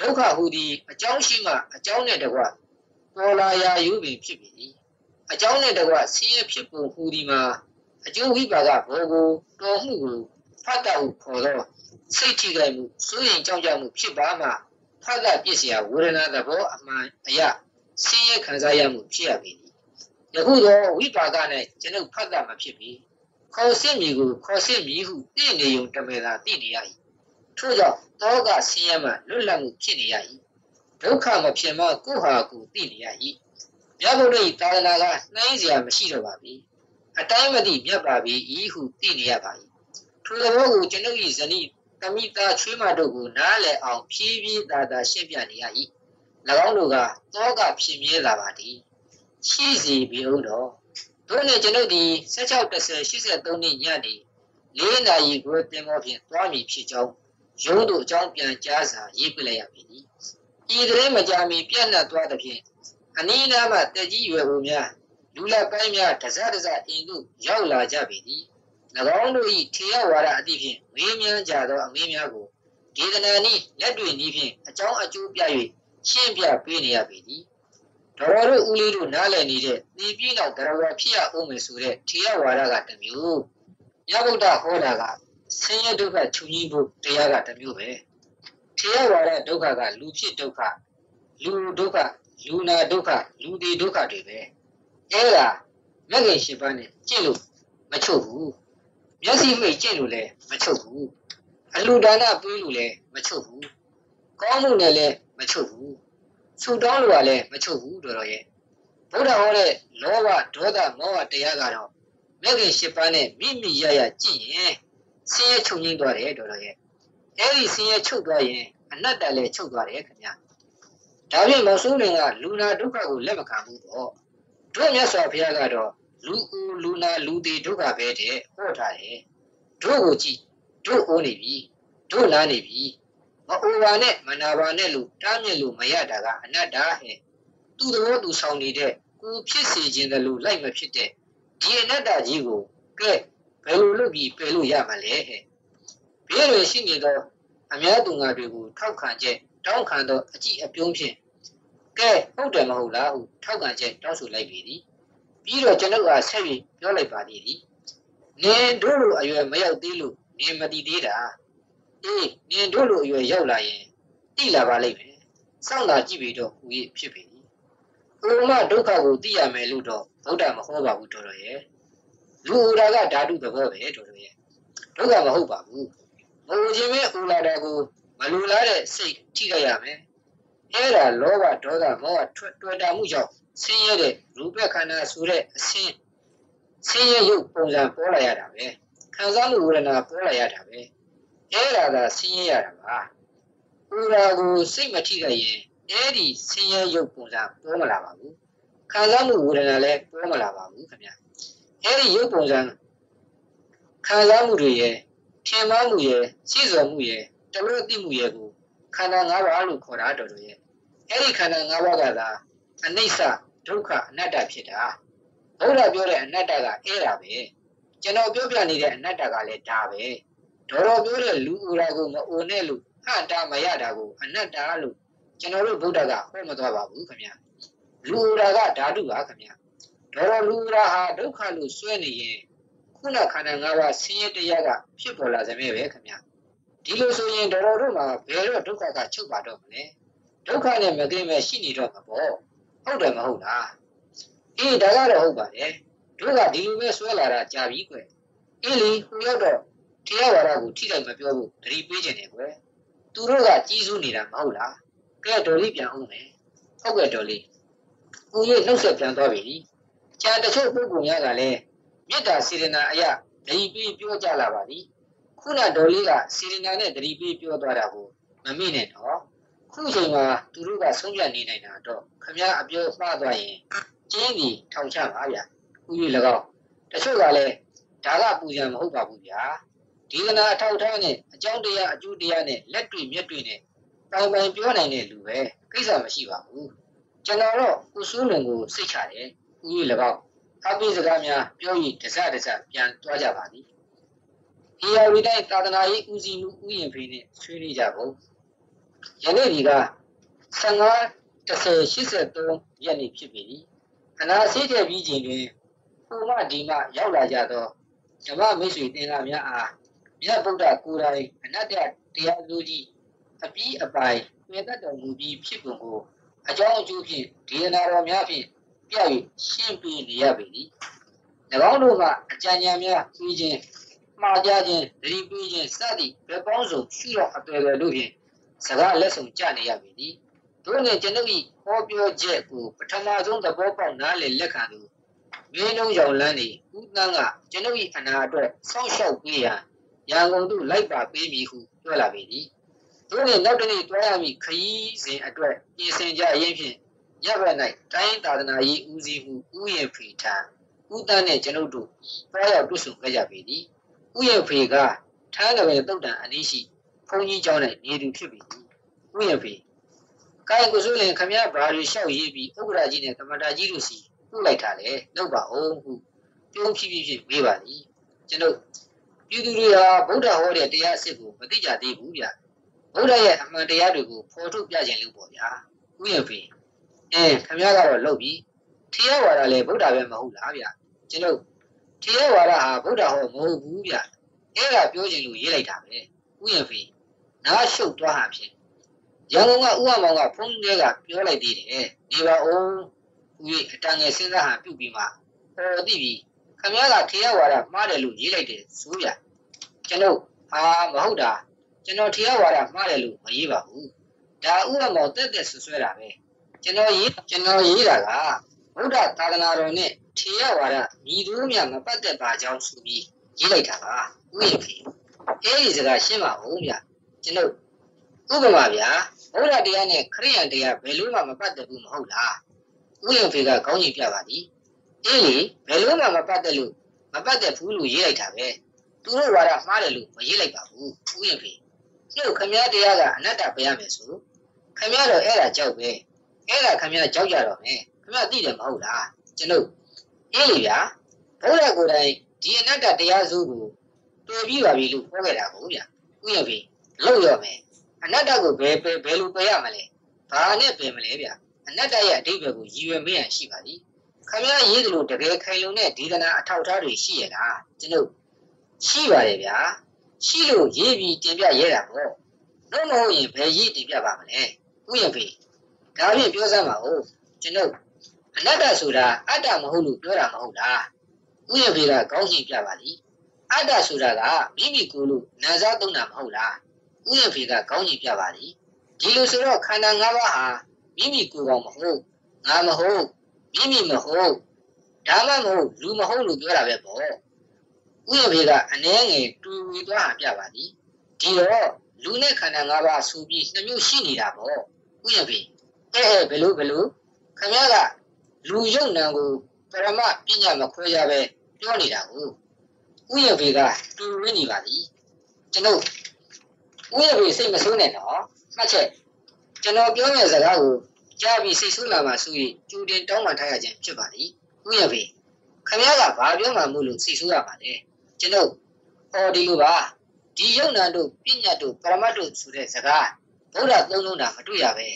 Speaker 1: ဒုက္ခဟူသည်အကြောင်းရှိမှအကြောင်းနဲ့တကွပေါ်လာရာယူပင်ဖြစ်ပြီအကြောင်းနဲ့တကွဆင်းရဲဖြစ်ပုံဟူသည်မှာအကျိုးဝိပါကဘောကိုတော်မှုကိုဖတ်တာဟုခေါ်သောစိတ်ထိခိုက်မှုစိုးရင်ကြောက်ကြမှုဖြစ်ပါမှဖတ်တာပြည့်စရာဝေဒနာသဘောအမှန်အရာဆင်းရဲခံစားရမှုဖြစ်ရပြီ ယခုတော့ဝိပါကနဲ့ကျွန်ုပ်ဖတ်တာမဖြစ်ပြီခေါ်စစ်မည်ကိုခေါ်စစ်မည်ဟုသိနေုံတမေသာသိနေရ၏ထို့ကြောင့်တောကဆင်းရဲမှလွတ်လပ်မှုဖြစ်နေရ၏ဒုက္ခမဖြစ်မှကိုဟာကိုသိနေရ၏မြတ်ဗုဒ္ဓ၏သာသနာကနှိုင်းစရာမရှိတော့ပါပြီအတိုင်းမသိမြတ်ပါပြီဤဟုသိနေရပါ၏ထိုသဘောကိုကျွန်ုပ်၏ဇနီးကမိတာချွေးမတို့ကိုနားလည်အောင်ဖြည်းဖြည်းသာသာရှင်းပြနေရ၏၎င်းတို့ကတောကဖြစ်မြဲလာပါသည် ရှိစီပြီဦးတော်တို့နဲ့ကျွန်ုပ်ဒီ16 10 83နှစ်ညနေ၄နာရီကိုတင်မောဖြင့်သွားမည်ဖြစ်ကြောင်းရုံးတို့အကြောင်းပြန်ကြားစာရေးပြလိုက်ရပြီ။ဤတည်းမကြမီပြန့်နှံ့သွားသဖြင့်အနည်းနားမှတက်ကြီးရွယ်ဦးများလူလက်ကိုင်းများတစတစအင်းတို့ရောက်လာကြပြီသည်။၎င်းတို့၏ထေရဝါဒအသည့်ဖြင့်ဝေးမြန်းကြသောအမင်းများကိုဒေသနာနည်းလက်တွေ့နည်းဖြင့်အကြောင်းအကျိုးပြ၍ရှင်းပြပေးနေရပြီသည်။ တော်တော်တို့ဦးလေးတို့နားလည်နေတဲ့ဒီပြည့်နောက်ကရဝဖြစ်ရအောင်မယ်ဆိုတဲ့ထေရဝါဒကတစ်မျိုး။မြတ်ဗုဒ္ဓဟောတာကဆင်းရဲဒုက္ခချုပ်ငြိမ်းဖို့တရားကတစ်မျိုးပဲ။ထေရဝါဒဒုက္ခကလူဖြစ်ဒုက္ခလူဒုက္ခလူနာဒုက္ခလူဒီဒုက္ခတွေပဲ။အဲဒါမဂ္ဂင်၈ပါးနဲ့ကျင့်လို့မချုပ်ဘူး။မျက်စိမိတ်ကျင့်လို့လည်းမချုပ်ဘူး။အလူဒါနပေးလို့လည်းမချုပ်ဘူး။ကောင်းမှုနဲ့လည်းမချုပ်ဘူး။ ဆူတောင်းလို့ကလည်းမချုပ်ဘူးတော်တော်ရဲ့။ဗုဒ္ဓဟောတဲ့လောဘဒေါသမောဟတရားကတော့မဂ္ဂင်၈ပါးနဲ့မိမိရရကျင့်ရင်ဆင်းရဲချုပ်ငြိမ်းသွားတယ်တော်တော်ရဲ့အဲဒီဆင်းရဲချုပ်သွားရင်အနတ္တလည်းချုပ်သွားတယ်ခင်ဗျာဒါဖြင့်မောဆိုးလင်ကလူနာဒုက္ခကိုလက်မခံဘူးတော့တို့မြတ်စွာဘုရားကတော့လူဦးလူနာလူသေးဒုက္ခပဲတဲ့ဟောထားတယ်တို့ကိုကြည့်တို့အိုးနေပြီတို့နားနေပြီ မအိုပါနဲ့မနာပါနဲ့လို့တားမြစ်လို့မရတာကအနတ္တဟဲ့သူ့သဘောသူဆောင်နေတဲ့ကိုဖြစ်စေခြင်းတလို့လိုက်မဖြစ်တဲ့ဒီအနတ္တကြီးကိုကဲဘယ်လိုလုပ်ပြီးပယ်လို့ရမလဲဟဲ့ဘေးရရှိနေသောအများသူငါတွေကိုထောက်ခံချက်တောင်းခံသောအကြည့်အပြုံးဖြင့်ကဲဟုတ်တယ်မဟုတ်လားဟုထောက်ခံချက်တောင်းဆိုလိုက်ပြီသည်ပြီးတော့ကျွန်ုပ်ကဆက်ပြီးပြောလိုက်ပါသည်သည်နင်တို့လိုအရွယ်မရောက်သေးလို့နင်မတည်သေးတာ အေးနင်တို့လိုအရွယ်ရောက်လာရင်တိလာပါလိမ့်မယ်စောင့်တာကြည့်ပြီးတော့ဟူ၍ဖြစ်ပြီဥမဒုက္ခကိုသိရမယ်လို့တော့ဗုဒ္ဓမဟောပါဘူးတော်တော်ရဲ့လူဥရာကဓာတုသဘောပဲတော်တော်ရဲ့ဒုက္ခမဟုတ်ပါဘူးမလူခြင်းပဲဥလာတာကိုမလူလားတဲ့စိတ်ထိလိုက်ရမယ်အဲ့ဒါလောဘဒေါသမောဟတွေ့တာမှုကြောင့်ဆင်းရဲတဲ့ရူပခန္ဓာဆိုတဲ့အဆင်းဆင်းရဲရုပ်ပုံစံပေါ်လာရတာပဲခံစားမှုဝေဒနာပေါ်လာရတာပဲ အဲ့ဒါကဆင်းရဲရတာပါဥရာကိုစိတ်မထိခိုက်ရင်အဲ့ဒီဆင်းရဲရုပ်ပုံစံပေါ်မလာပါဘူးခံစားမှုဝေဒနာလည်းပေါ်မလာပါဘူးခင်ဗျအဲ့ဒီရုပ်ပုံစံခံစားမှုတွေရဲ့ထင်မှားမှုရဲ့စိစွာမှုရဲ့တလို့သိမှုရဲ့ကိုခန္ဓာ၅ပါးလို့ခေါ်တာတော်တော်ရဲ့အဲ့ဒီခန္ဓာ၅ပါးကသာအနိစ္စဒုက္ခအနတ္တဖြစ်တာဘုရားပြောတဲ့အနတ္တကအဲ့ဒါပဲကျွန်တော်ပြောပြနေတဲ့အနတ္တကလည်းဒါပဲ တော်တော်ပြောတဲ့လူဥရာကိုမအိုနဲ့လို့ဟန်တာမရတာကိုအနတ္တလို့ကျွန်တော်တို့ဗုဒ္ဓကဟောမသွားပါဘူးခင်ဗျလူဥရာကဓာတုပါခင်ဗျတော်လူရာဟာဒုက္ခလို့ဆွဲနေရင်ခုနခန္ဓာ၅ပါးဆင်းရဲတရားကဖြစ်ပေါ်လာစမြဲပဲခင်ဗျဒီလိုဆိုရင်တော်တော်တို့မှာဘယ်တော့ဒုက္ခကချုပ်ပါတော့မလဲဒုက္ခနဲ့မကင်းမဲ့ရှိနေတော့မှာပေါ့ဟုတ်တယ်မဟုတ်လားအေးဒါကတော့ဟုတ်ပါတယ်တို့ကဒီလိုပဲဆွဲလာတာကြာပြီကွအေးလေဟိုရောက်တော့ တရားဝါဒကိုထိလိုက်မပြောဘူးတတိပေးခြင်းတယ်ကွသူတို့ကကြီးစုနေတာမဟုတ်လားကဲဒေါ်လေးပြန်အောင်မယ်ဟုတ်ကဲ့ဒေါ်လေးကိုကြီးနှုတ်ဆက်ပြန်သွားပြီကျန်တချို့ပုဂ္ဂိုလ်များကလည်းမေတ္တာစေတနာအရာဒိပြီးပြောကြလာပါသည်ခုနဒေါ်လေးကစေတနာနဲ့ဒိပြီးပြောသွားတာကိုမမေ့နဲ့တော့ခုချိန်မှာသူတို့ကဆုံးဖြတ်နေနိုင်တာတော့ခမည်းအပြောမှားသွားရင်ကျင်းပြီးထောင်ချပါဗျာဥယျ၎င်းတချို့ကလည်းဒါကပူဇံမဟုတ်ပါဘူးဗျာ ဒီကနာအထောက်ထားနဲ့အကြောင်းတရားအကျိုးတရားနဲ့လက်တွေ့မျက်တွေ့နဲ့ပိုင်ပိုင်ပြောနိုင်တဲ့လူပဲကိစ္စမရှိပါဘူးကျွန်တော်တော့ကိုစိုးလွန်ကိုစိတ်ချတယ်ဥယျ၎င်းအပိစကားများပြောရင်တစတစပြန်သွားကြပါသည်။ဒီအဝိတိုင်းသာသနာရေးဦးစီးမှုဥယျာဉ်ဖေးနဲ့ဆွေးနွေးကြဖို့ယနေ့ဒီက15 1083ရက်နေ့ဖြစ်ပြီ။အနာဆေးတဲ့ပြီးချိန်တွင်ဟိုမှဒီမှရောက်လာကြသောဓမ္မမိတ်ဆွေသင်္ဃများအား မြတ်ဗုဒ္ဓကိုယ်တိုင်အနတ္တတရားလူကြီးအပြီးအပိုင်မြေတတ်တော်မူပြီးဖြစ်ပုံကိုအကြောင်းအကျိုးဖြင့်ဒေသနာတော်များဖြင့်ပြ၍ရှင်းပြနေရပေသည်၎င်းတို့ကအကြံဉာဏ်များပြီးခြင်းမှားကြခြင်းဒတိပြီးခြင်းစသည့်ဘယ်ပေါင်းစုံရှိတော့အပေတယ်လို့ဖြင့်စကားလက်ဆောင်ကြနေရပေသည်တို့နဲ့ကျွန်ုပ်၏ဟောပြောချက်ကိုပထမဆုံးသဘောပေါက်နားလည်လက်ခံသူမင်းလုံးရောင်လန်းနေဦးတန်းကကျွန်ုပ်၏အနာအတွက်ဆောင်းလျှောက်ပေးရန် ရန်ကုန်သို့လိုက်ပါပေးမည်ဟုပြောလာပေသည်တို့နဲ့နောက်တနေ့တွားရမည့်ခရီးစဉ်အတွက်ပြင်ဆင်ကြရင်းဖြင့်ရပ်ဘက်၌တိုင်းသာသနာရေးဦးစီးမှုဥယျာဉ်ဖေထံဦးတန်းနဲ့ကျွန်ုပ်တို့တွားရောက်တွေ့ဆုံခဲ့ကြပေသည်ဥယျာဉ်ဖေကထမ်းတော်ရဲ့တုတ်တန်အနည်းရှိဘုန်းကြီးကျောင်း၌နေသူဖြစ်ပေသည်ဥယျာဉ်ဖေကိုင်ကိုစိုးလင်ခမရဘာတွေလျှောက်ရေးပြီးဥက္ကရာကြီးနဲ့ကမ္မတာကြီးတို့စီပြုတ်လိုက်တာလေလောက်ပါအောင်ဟုပြုံးဖြည်းဖြည်းဖြည်းမေးပါသည်ကျွန်ုပ် ပြည်သူတွေဟာဗုဒ္ဓဟောတဲ့တရားစစ်ကိုမသိကြသေးဘူးဗျဗုဒ္ဓရဲ့အမှန်တရားတွေကိုဖော်ထုတ်ပြခြင်းလို့ပေါ့ဗျာဥယျာဉ်ဖေအဲခမရကတော့လုပ်ပြီးထေရဝါဒလည်းဗုဒ္ဓပဲမဟုတ်လားဗျကျွန်ုပ်ထေရဝါဒဟာဗုဒ္ဓဟောမဟုတ်ဘူးဗျအဲ့ဒါပြောခြင်းလို့ရေးလိုက်တာပဲဥယျာဉ်ဖေနားရှုပ်သွားဟန်ဖြင့်ရန်ကုန်ကဥပမောင်ကဖုန်းထဲကပြောလိုက်သေးတယ်နေပါဦးဦးအတန်ငယ်စဉ်းစားဟန်ပြုတ်ပြီးမှဟောသိပြီ ခမရကထေရဝါဒမှားတယ်လို့ရေးလိုက်တယ်ဆိုဗျကျွန်ုပ်ဟာမဟုတ်တာကျွန်တော်ထေရဝါဒမှားတယ်လို့မရေးပါဘူးဒါဥပမောင်တက်တက်ဆွဆွဲတာပဲကျွန်တော်ရေးကျွန်တော်ရေးတာကဗုဒ္ဓသာသနာတော်နဲ့ထေရဝါဒညီတို့မြမပတ်သက်ပါကြောင်းဆိုပြီးရေးလိုက်တာပါဥယျာဉ်ဖေအဲ့ဒီစကားရှင်းပါဦးဗျကျွန်တော်ဥပမာဗျာဗုဒ္ဓတရားနဲ့ခရိယန်တရားဘယ်လို့မှမပတ်သက်ဘူးမဟုတ်လားဥယျာဉ်ဖေကခေါင်းကြီးပြပါသည် အေးလေဘယ်လို့မှမပတ်သက်လို့မပတ်သက်ဘူးလို့ရေးလိုက်တာပဲသူတို့ဝါဒမှားတယ်လို့မရေးလိုက်ပါဘူးဥယျာဉ်ဖေညို့ခမည်းတရားကအနတ္တပြရမယ်ဆိုခမည်းတော့အဲ့ဒါကြောက်ပဲအဲ့ဒါခမည်းကြောက်ကြတော့မယ်ခမည်းသိတယ်မဟုတ်လားကျွန်တော်အေးလေဗျာဘုရားကိုယ်တိုင်ဒီအနတ္တတရားစုကိုတွေ့ပြီးပါပြီလို့ပြောခဲ့တာကိုဗျာဥယျာဉ်ဖေလောက်ရောမယ်အနတ္တကိုဘယ်ဘယ်လိုပယ်ရမလဲဘာနဲ့ပယ်မလဲဗျအနတ္တရဲ့အဓိပ္ပာယ်ကိုရည်ရွယ်မရန်ရှိပါသည် ခမည်းရေးသလိုတကယ်ခိုင်လုံတဲ့ဒီကနာအထောက်အထားတွေရှိရလားကျွန်တော်ရှိပါတယ်ဗျာရှိလို့ရေးပြီးတင်ပြရဲတာပေါ့တော့မဟုတ်ရင်ဘယ်ရေးတင်ပြပါမလဲဥယျာဉ်ဖေဒါဖြင့်ပြောစမ်းပါဦးကျွန်တော်အနတ္တဆိုတာအတ္တမဟုတ်လို့ပြောတာမဟုတ်လားဥယျာဉ်ဖေကကောင်းရှင်းပြပါလိအတ္တဆိုတာကမိမိကိုယ်လို့နာစားသုံးတာမဟုတ်လားဥယျာဉ်ဖေကကောင်းရှင်းပြပါလိဒီလိုဆိုတော့ခန္ဓာ၅ပါးဟာမိမိကိုယ်ကောင်မဟုတ်ငါမဟုတ် မိမိမဟုတ်ဒါမှမဟုတ်လူမဟုတ်လို့ပြောတာပဲပေါ့ဥယျာဉ်ဖေကအနှဲငယ်တူဝီသွားပြပါလိဒီတော့လူနဲ့ခန္ဓာ၅ပါးဆိုပြီးနှမျိုးရှိနေတာပေါ့ဥယျာဉ်ဖေအဲအဲဘယ်လိုဘယ်လိုခင်ဗျားကလူယုံနံကိုပရမပညာမခွဲရပဲပြောနေတာကိုဥယျာဉ်ဖေကတူရင်းနေပါသည်ကျွန်တော်ဥယျာဉ်ဖေစိတ်မဆိုးနဲ့နော်မှတ်ချက်ကျွန်တော်ပြောမယ့်စကားကို ကြားပြီးစိတ်ဆိုးလာမှဆိုရင်ကျူတင်တောင်းပန်ထားရခြင်းဖြစ်ပါသည်ဥယျာဉ်ဖေခင်ဗျားကဘာပြောမှမို့လို့စိတ်ဆိုးရပါလဲကျွန်တော်ဟောဒီလိုပါဒီယုံနံတို့ပညာတို့ပရမတ်တို့ဆိုတဲ့စကားဗုဒ္ဓသုံးလုံးတာမတွေ့ရပဲ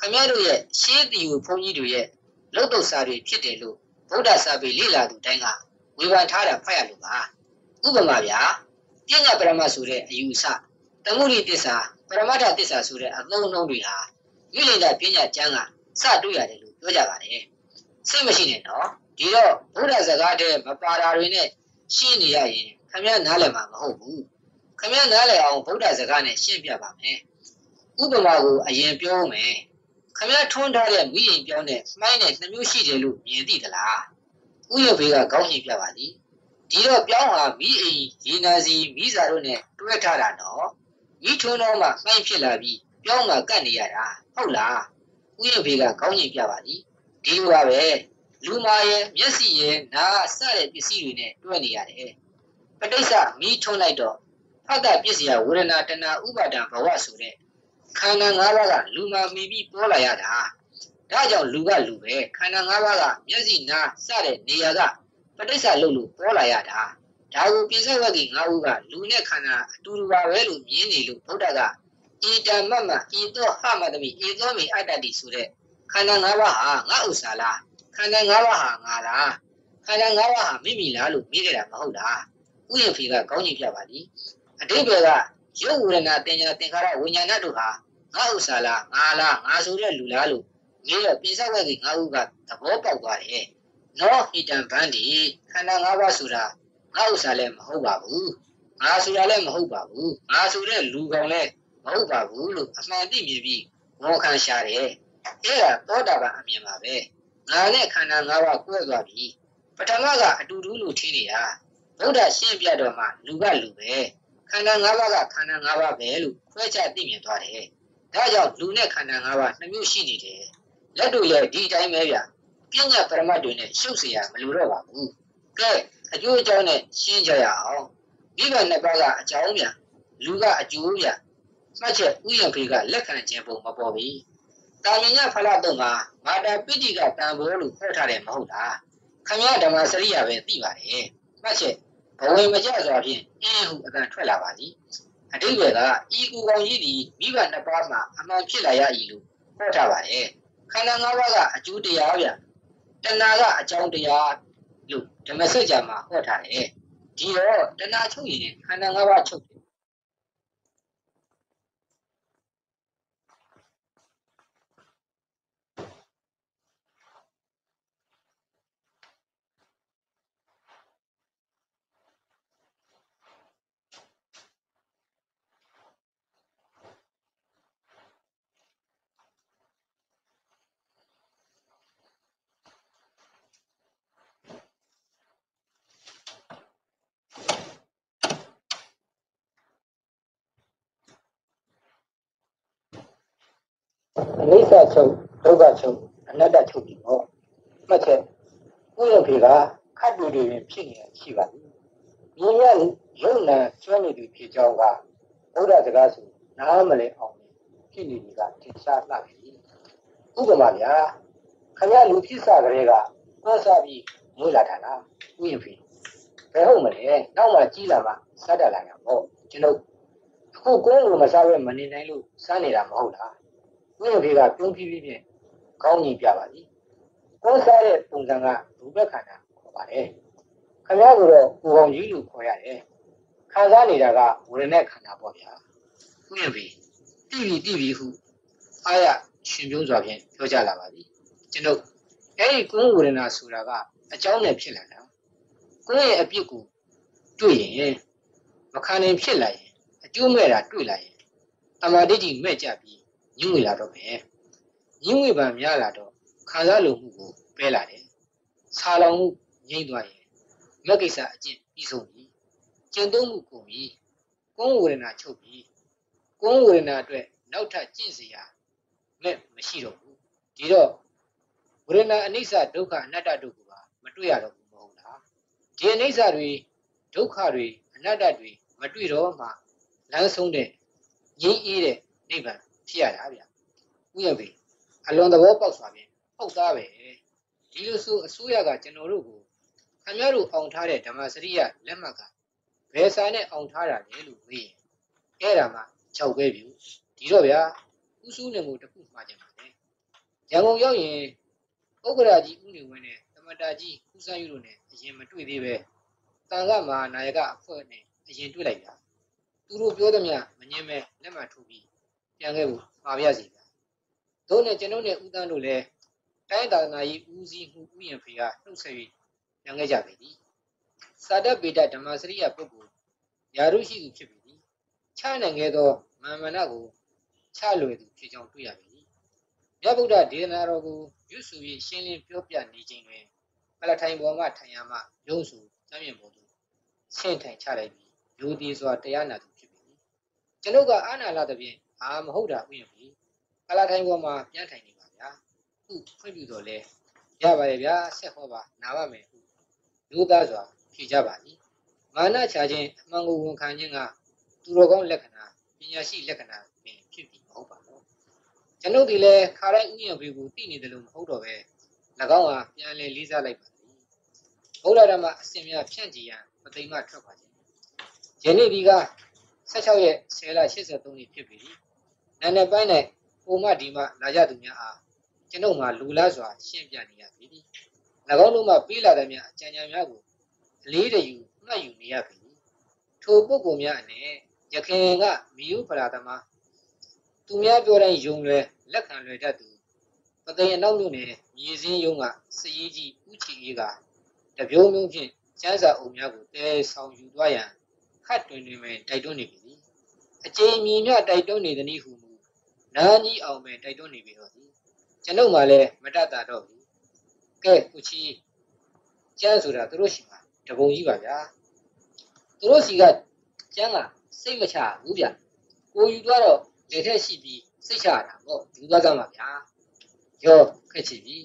Speaker 1: ခမည်းတော်ရဲ့ရှေးတီကိုဘုန်းကြီးတို့ရဲ့လုတ်တုတ်စာတွေဖြစ်တယ်လို့ဗုဒ္ဓစာပေလေ့လာသူတိုင်းကဝေဖန်ထားတာဖတ်ရလို့ပါဥပမာဗျာပညာပရမတ်ဆိုတဲ့အယူဆတမှုရိတစ္ဆာပရမတ္ထတစ္ဆာဆိုတဲ့အသုံးအနှုန်းတွေဟာ မိလိတာပညာကျမ်းကစတွေ့ရတယ်လို့ပြောကြပါတယ်စိတ်မရှိနဲ့နော်ဒီတော့ဗုဒ္ဓစကားတဲ့မပါတာတွေနဲ့ရှင်းနေရရင်ခမည်းနားလည်မှာမဟုတ်ဘူးခမည်းနားလည်အောင်ဗုဒ္ဓစကားနဲ့ရှင်းပြပါမယ်ဥပမာကိုအရင်ပြောမယ်ခမည်းထွန်းထားတဲ့မိရင်ပြောင်းတဲ့မှိုင်းနဲ့နှမျိုးရှိတယ်လို့မြင်သိသလားဥယျာဉ်ဘေးကခေါင်းရှင်ပြပါသည်ဒီတော့ပြောင်းဟာမိအိမ်ရေနာစီမိစာတို့နဲ့တွဲထားတာနော်မိထွန်းတော့မှမှိုင်းဖြစ်လာပြီး ပြောင်းမှကတ်နေရတာဟုတ်လားဥယျာဉ်ဘေးကခေါင်းရှင်ပြပါသည်ဒီလိုပါပဲလူမာရဲ့မျက်စိရဲ့နားစတဲ့ပစ္စည်းတွေနဲ့တွဲနေရတယ်ပဋိစ္စမိထွန်းလိုက်တော့ဖတ်တာပစ္စည်းဝေဒနာတဏှာဥပါဒံဘဝဆိုတဲ့ခန္ဓာ၅ပါးကလူမှာမိပြီးပေါ်လာရတာဒါကြောင့်လူကလူပဲခန္ဓာ၅ပါးကမျက်စိနားစတဲ့နေရာကပဋိစ္စလို့လို့ပေါ်လာရတာဒါကိုပြစ္ဆေဝဂီ၅ဦးကလူနဲ့ခန္ဓာအတူတူပါပဲလို့မြင်နေလို့ဗုဒ္ဓက ဣတမမဣသောဟမတမိဣသောမိအတ္တတိဆိုတဲ့ခန္ဓာ၅ပါးဟာငါဥစ္စာလားခန္ဓာ၅ပါးဟာငါလားခန္ဓာ၅ပါးဟာမိမိလားလို့မေးကြတာမဟုတ်လားဥယျာဉ်ဖေကကောင်းကြီးပြပါလိအတိပ္ပယ်ကရုပ်ဝေဒနာတင်ညာသင်္ခါရဝိညာဏတို့ဟာငါဥစ္စာလားငါလားငါဆိုတဲ့လူလားလို့မြေတော့ပိဿဝက်ကြီးငါဥကသဘောပေါက်သွားတယ်နောဟိတံဗန္ဒီခန္ဓာ၅ပါးဆိုတာငါဥစ္စာလည်းမဟုတ်ပါဘူးငါဆိုတာလည်းမဟုတ်ပါဘူးငါဆိုတဲ့လူကောင်လည်း မဟုတ်ပါဘူးလို့အမှန်သိမြင်ပြီးမောခံရှာတယ်အဲ့ဒါသောတာပန်အမြင်ပါပဲငါနဲ့ခန္ဓာ၅ပါးကွဲသွားပြီပထမကအတူတူလို့ထင်နေတာဗုဒ္ဓရှင်းပြတော့မှလူကလူပဲခန္ဓာ၅ပါးကခန္ဓာ၅ပါးပဲလို့ခွဲခြားသိမြင်သွားတယ်။ဒါကြောင့်လူနဲ့ခန္ဓာ၅ပါးနှမျိုးရှိနေတယ်။လက်တို့လည်းဒီတိုင်းပဲဗျ။ပညာပရမတ်တွေနဲ့ရှုပ်เสียရမလိုတော့ပါဘူး ကဲအကျိုးအကြောင်းနဲ့ရှင်းကြရအောင်မိဘနှစ်ပါးကအကြောင်းပြန်လူကအကျိုးပြန် မှတ်ချက်ဥယျာဉ်ဖေကလက်ခံခြင်းပုံမပေါ်ပြီတာမညဖလားတော့မှာမာတာပိဋိကတန်ဖိုးလို့ခေါ်ထားတယ်မဟုတ်လားခမရဓမ္မစရိယာပဲသိပါတယ်မှတ်ချက်ဘဝင်မကြစွာဖြင့်အင်းဟုအတန်ထွက်လာပါသည်အတိတ်ကဤကူကောင်ကြီးသည်မိဘနှစ်ပါးမှာအမှန်ဖြစ်လာရ၏လို့ခေါ်ထားပါတယ်ခန္ဓာ၅ပါးကအကျိုးတရားဗျတဏှာကအကြောင်းတရားလို့ဓမ္မစကြာမှာဟောထားတယ်ဒီတော့တဏှာချုပ်ရင်ခန္ဓာ၅ပါးချုပ် အနိစ္စချုပ်ဒုက္ခချုပ်အနတ္တချုပ်ပြီပေါ့မှတ်ချက်ဥယျာဉ်ဖေကခတ်တူတွေရင်ဖြစ်နေတာရှိပါဘူးမြင်ရရုံနာကျွမ်းနေသူဖြစ်ကြောင်းကဘုရားစကားဆိုနားမလဲအောင်ဖြစ်နေပြီကထင်ရှားလှပြီဥပမာဗျာခမရလူဖြစ်စာကလေးကကွန်စားပြီးမွေးလာတာလားဥယျာဉ်ဖေဘယ်ဟုတ်မလဲနောက်မှကြီးလာမှစတတ်လာတာပေါ့ကျွန်တော်အခုကိုယ်ကိုမစားဘဲမနေနိုင်လို့စားနေတာမဟုတ်လား ဥယျာဉ်ဖေကပြုံးပြပြပြကောင်းကြီးပြပါလိ။ကိုယ်စားတဲ့ပုံစံကဒုက္ခခန္ဓာခေါ်ပါတယ်။ခင်ဗျားကတော့ကိုယ်ကောင်ကြီးလို့ခေါ်ရတယ်။ခံစားနေတာကဝေဒနာခန္ဓာပေါ့ဗျာ။ဥယျာဉ်ဖေတိပြီတိပြီဟုအာရရှင်ပြုံးစွာဖြင့်ပြောကြလာပါသည်။ကျွန်ုပ်အဲ့ဒီကုန်းဝေဒနာဆိုတာကအကြောင်းနဲ့ဖြစ်လာတာ။ကိုယ်ရဲ့အပြစ်ကိုတွေ့ရင်မခံနိုင်ဖြစ်လာရင်အကျိုးမဲ့တာတွေ့လာရင်တမာတိတိမဲ့ကြပြီး ညှို့ငွေလာတော့မယ်ညှို့ငွေပံများလာတော့ခံစားလိုမှုကိုပဲလာတယ်ဆာလောင်မှုငြိမ့်သွားရင်မက်ကိစ္စအကျင့်ပြီးဆုံးပြီကျင့်သုံးမှုကုန်ပြီကုန်းဝေဒနာချုပ်ပြီကုန်းဝေဒနာအတွက်နောက်ထပ်ကျင့်စရာမဲ့မရှိတော့ဘူးဒီတော့ဝေဒနာအနိစ္စဒုက္ခအနတ္တတို့ကပါမတွေ့ရတော့ဘူးမဟုတ်လားဒီအနိစ္စတွေဒုက္ခတွေအနတ္တတွေမတွေ့တော့မှလမ်းဆုံးတဲ့ငြိမ်းအေးတဲ့နိဗ္ဗာန် ဖြစ်ရတာဗျဥယျာဉ်ပေအလွန်သဘောပေါက်စွာဖြင့်ဟုတ်သားပဲဒီလိုဆိုအစိုးရကကျွန်တော်တို့ကိုခင်ဗျားတို့အောင်ထားတဲ့ဓမ္မစရိယလက်မှတ်ကဘယ်စာနဲ့အောင်ထားတာလဲလို့မေးရင်အဲ့ဒါမှ6ပဲပြီဒီတော့ဗျာဥစုနေမှုတစ်ခုမှာကြပါလေရန်ကုန်ရောက်ရင်ဥက္ကရာကြီးဥနေဝင်းနဲ့တမတာကြီးဥစမ်းယူတို့နဲ့အရင်မတွေ့သေးပဲတန်ခါမဟာနာယကအဖွဲ့နဲ့အရင်တွေ့လိုက်ဗျာသူတို့ပြောသမျှမငင်းမဲလက်မှတ်ထိုးပြီး ပြန်ခဲ့ဖို့ပါပြစီဗျာတို့နဲ့ကျွန်တော်နဲ့ဦးတန်းတို့လည်းတိုင်းသာသနာရေးဦးစီးမှုဥယျာဉ်ဖေကနှုတ်ဆက်၍ပြန်ခဲ့ကြပြီဒီစာတပေတဓမ္မစရိယပုဂ္ဂိုလ်ယာရုရှိသူဖြစ်ပြီချနိုင်ခဲ့သောမာမနကိုချလွယ်သူဖြစ်ကြောင်းတွေ့ရပြီမြတ်ဗုဒ္ဓဒေသနာတော်ကိုရွတ်ဆို၍ရှင်းလင်းပြောပြနေခြင်းတွင်ပလထိုင်ပေါ်မှထိုင်ရမှရုံးစုကျမ်းမြင်ပေါ်သို့ဆင့်ထိုင်ချလိုက်ပြီးလူသည်စွာတရားနာသူဖြစ်ပြီကျွန်ုပ်ကအာနာလာသဖြင့် အာမဟုတ်တာဥယျာဉ်ပြီကလာထိုင်ပေါ်မှာပြန်ထိုင်နေပါဗျာခုခွင့်ပြုတော်လဲရပါတယ်ဗျာဆက်ဟောပါနာပါမယ်ဟုလူသားစွာဖြေကြပါသည်မာနချခြင်းအမှန်ကိုဝန်ခံခြင်းကသူတော်ကောင်းလက္ခဏာပညာရှိလက္ခဏာပင်ဖြစ်ပြီးမဟုတ်ပါဘူးကျွန်ုပ်ဒီလဲခါတိုင်းဥယျာဉ်ဖေကိုသိနေတယ်လို့မဟုတ်တော့ပဲ၎င်းဟာပြန်လဲလေးစားလိုက်ပါသည်ဘုရားဓမ္မအစဉ်များဖြန့်ကြည်ရန်မသိမထွက်ပါခြင်းယနေ့ဒီက16ရက်10လ83နှစ်ဖြစ်ပြီ နာနဲ့ပိုင်းနဲ့ပုံမဒီမှလာကြသူများအားကျွန်ုပ်မှာလူလားစွာရှင်းပြနေရပြီ၎င်းတို့မှပေးလာတဲ့များအကြံဉာဏ်များကိုအလေးတယူမှတ်ယူနေရပြီထိုပုဂ္ဂိုလ်များနဲ့ယခင်ကမိယုဖရာသမားသူများပြောတိုင်းယုံလွယ်လက်ခံလွယ်တတ်သူပသိမ်အနောက်မြို့နယ်မြေစင်းယုံကစည်ကြီးဥချီကြီးကတပြုံးမျိုးဖြင့်ကျန်းစာအုံများကိုတဲဆောင်ယူသွားရန်ခတ်တွင်တွင်ပဲတိုက်တွန်းနေပြီအကျဉ်းမြင်မြတိုက်တွန်းနေသည်ဟုမူ နာကြီးအောင်ပဲတိုက်တွန်းနေပြီတော့ဒီကျွန်ုပ်မှလည်းမတတ်တာတော့ဘူးကဲကုချီကျန်းဆိုတာသူတို့ရှိမှာတပုံကြီးပါဗျာသူတို့စီကကျန်းကစိတ်မချဘူးဗျကိုယူသွားတော့လက်ထက်ရှိပြီးစိတ်ချတာပေါ့ယူသွားကြမှာဗျာရောခက်ချီပြီ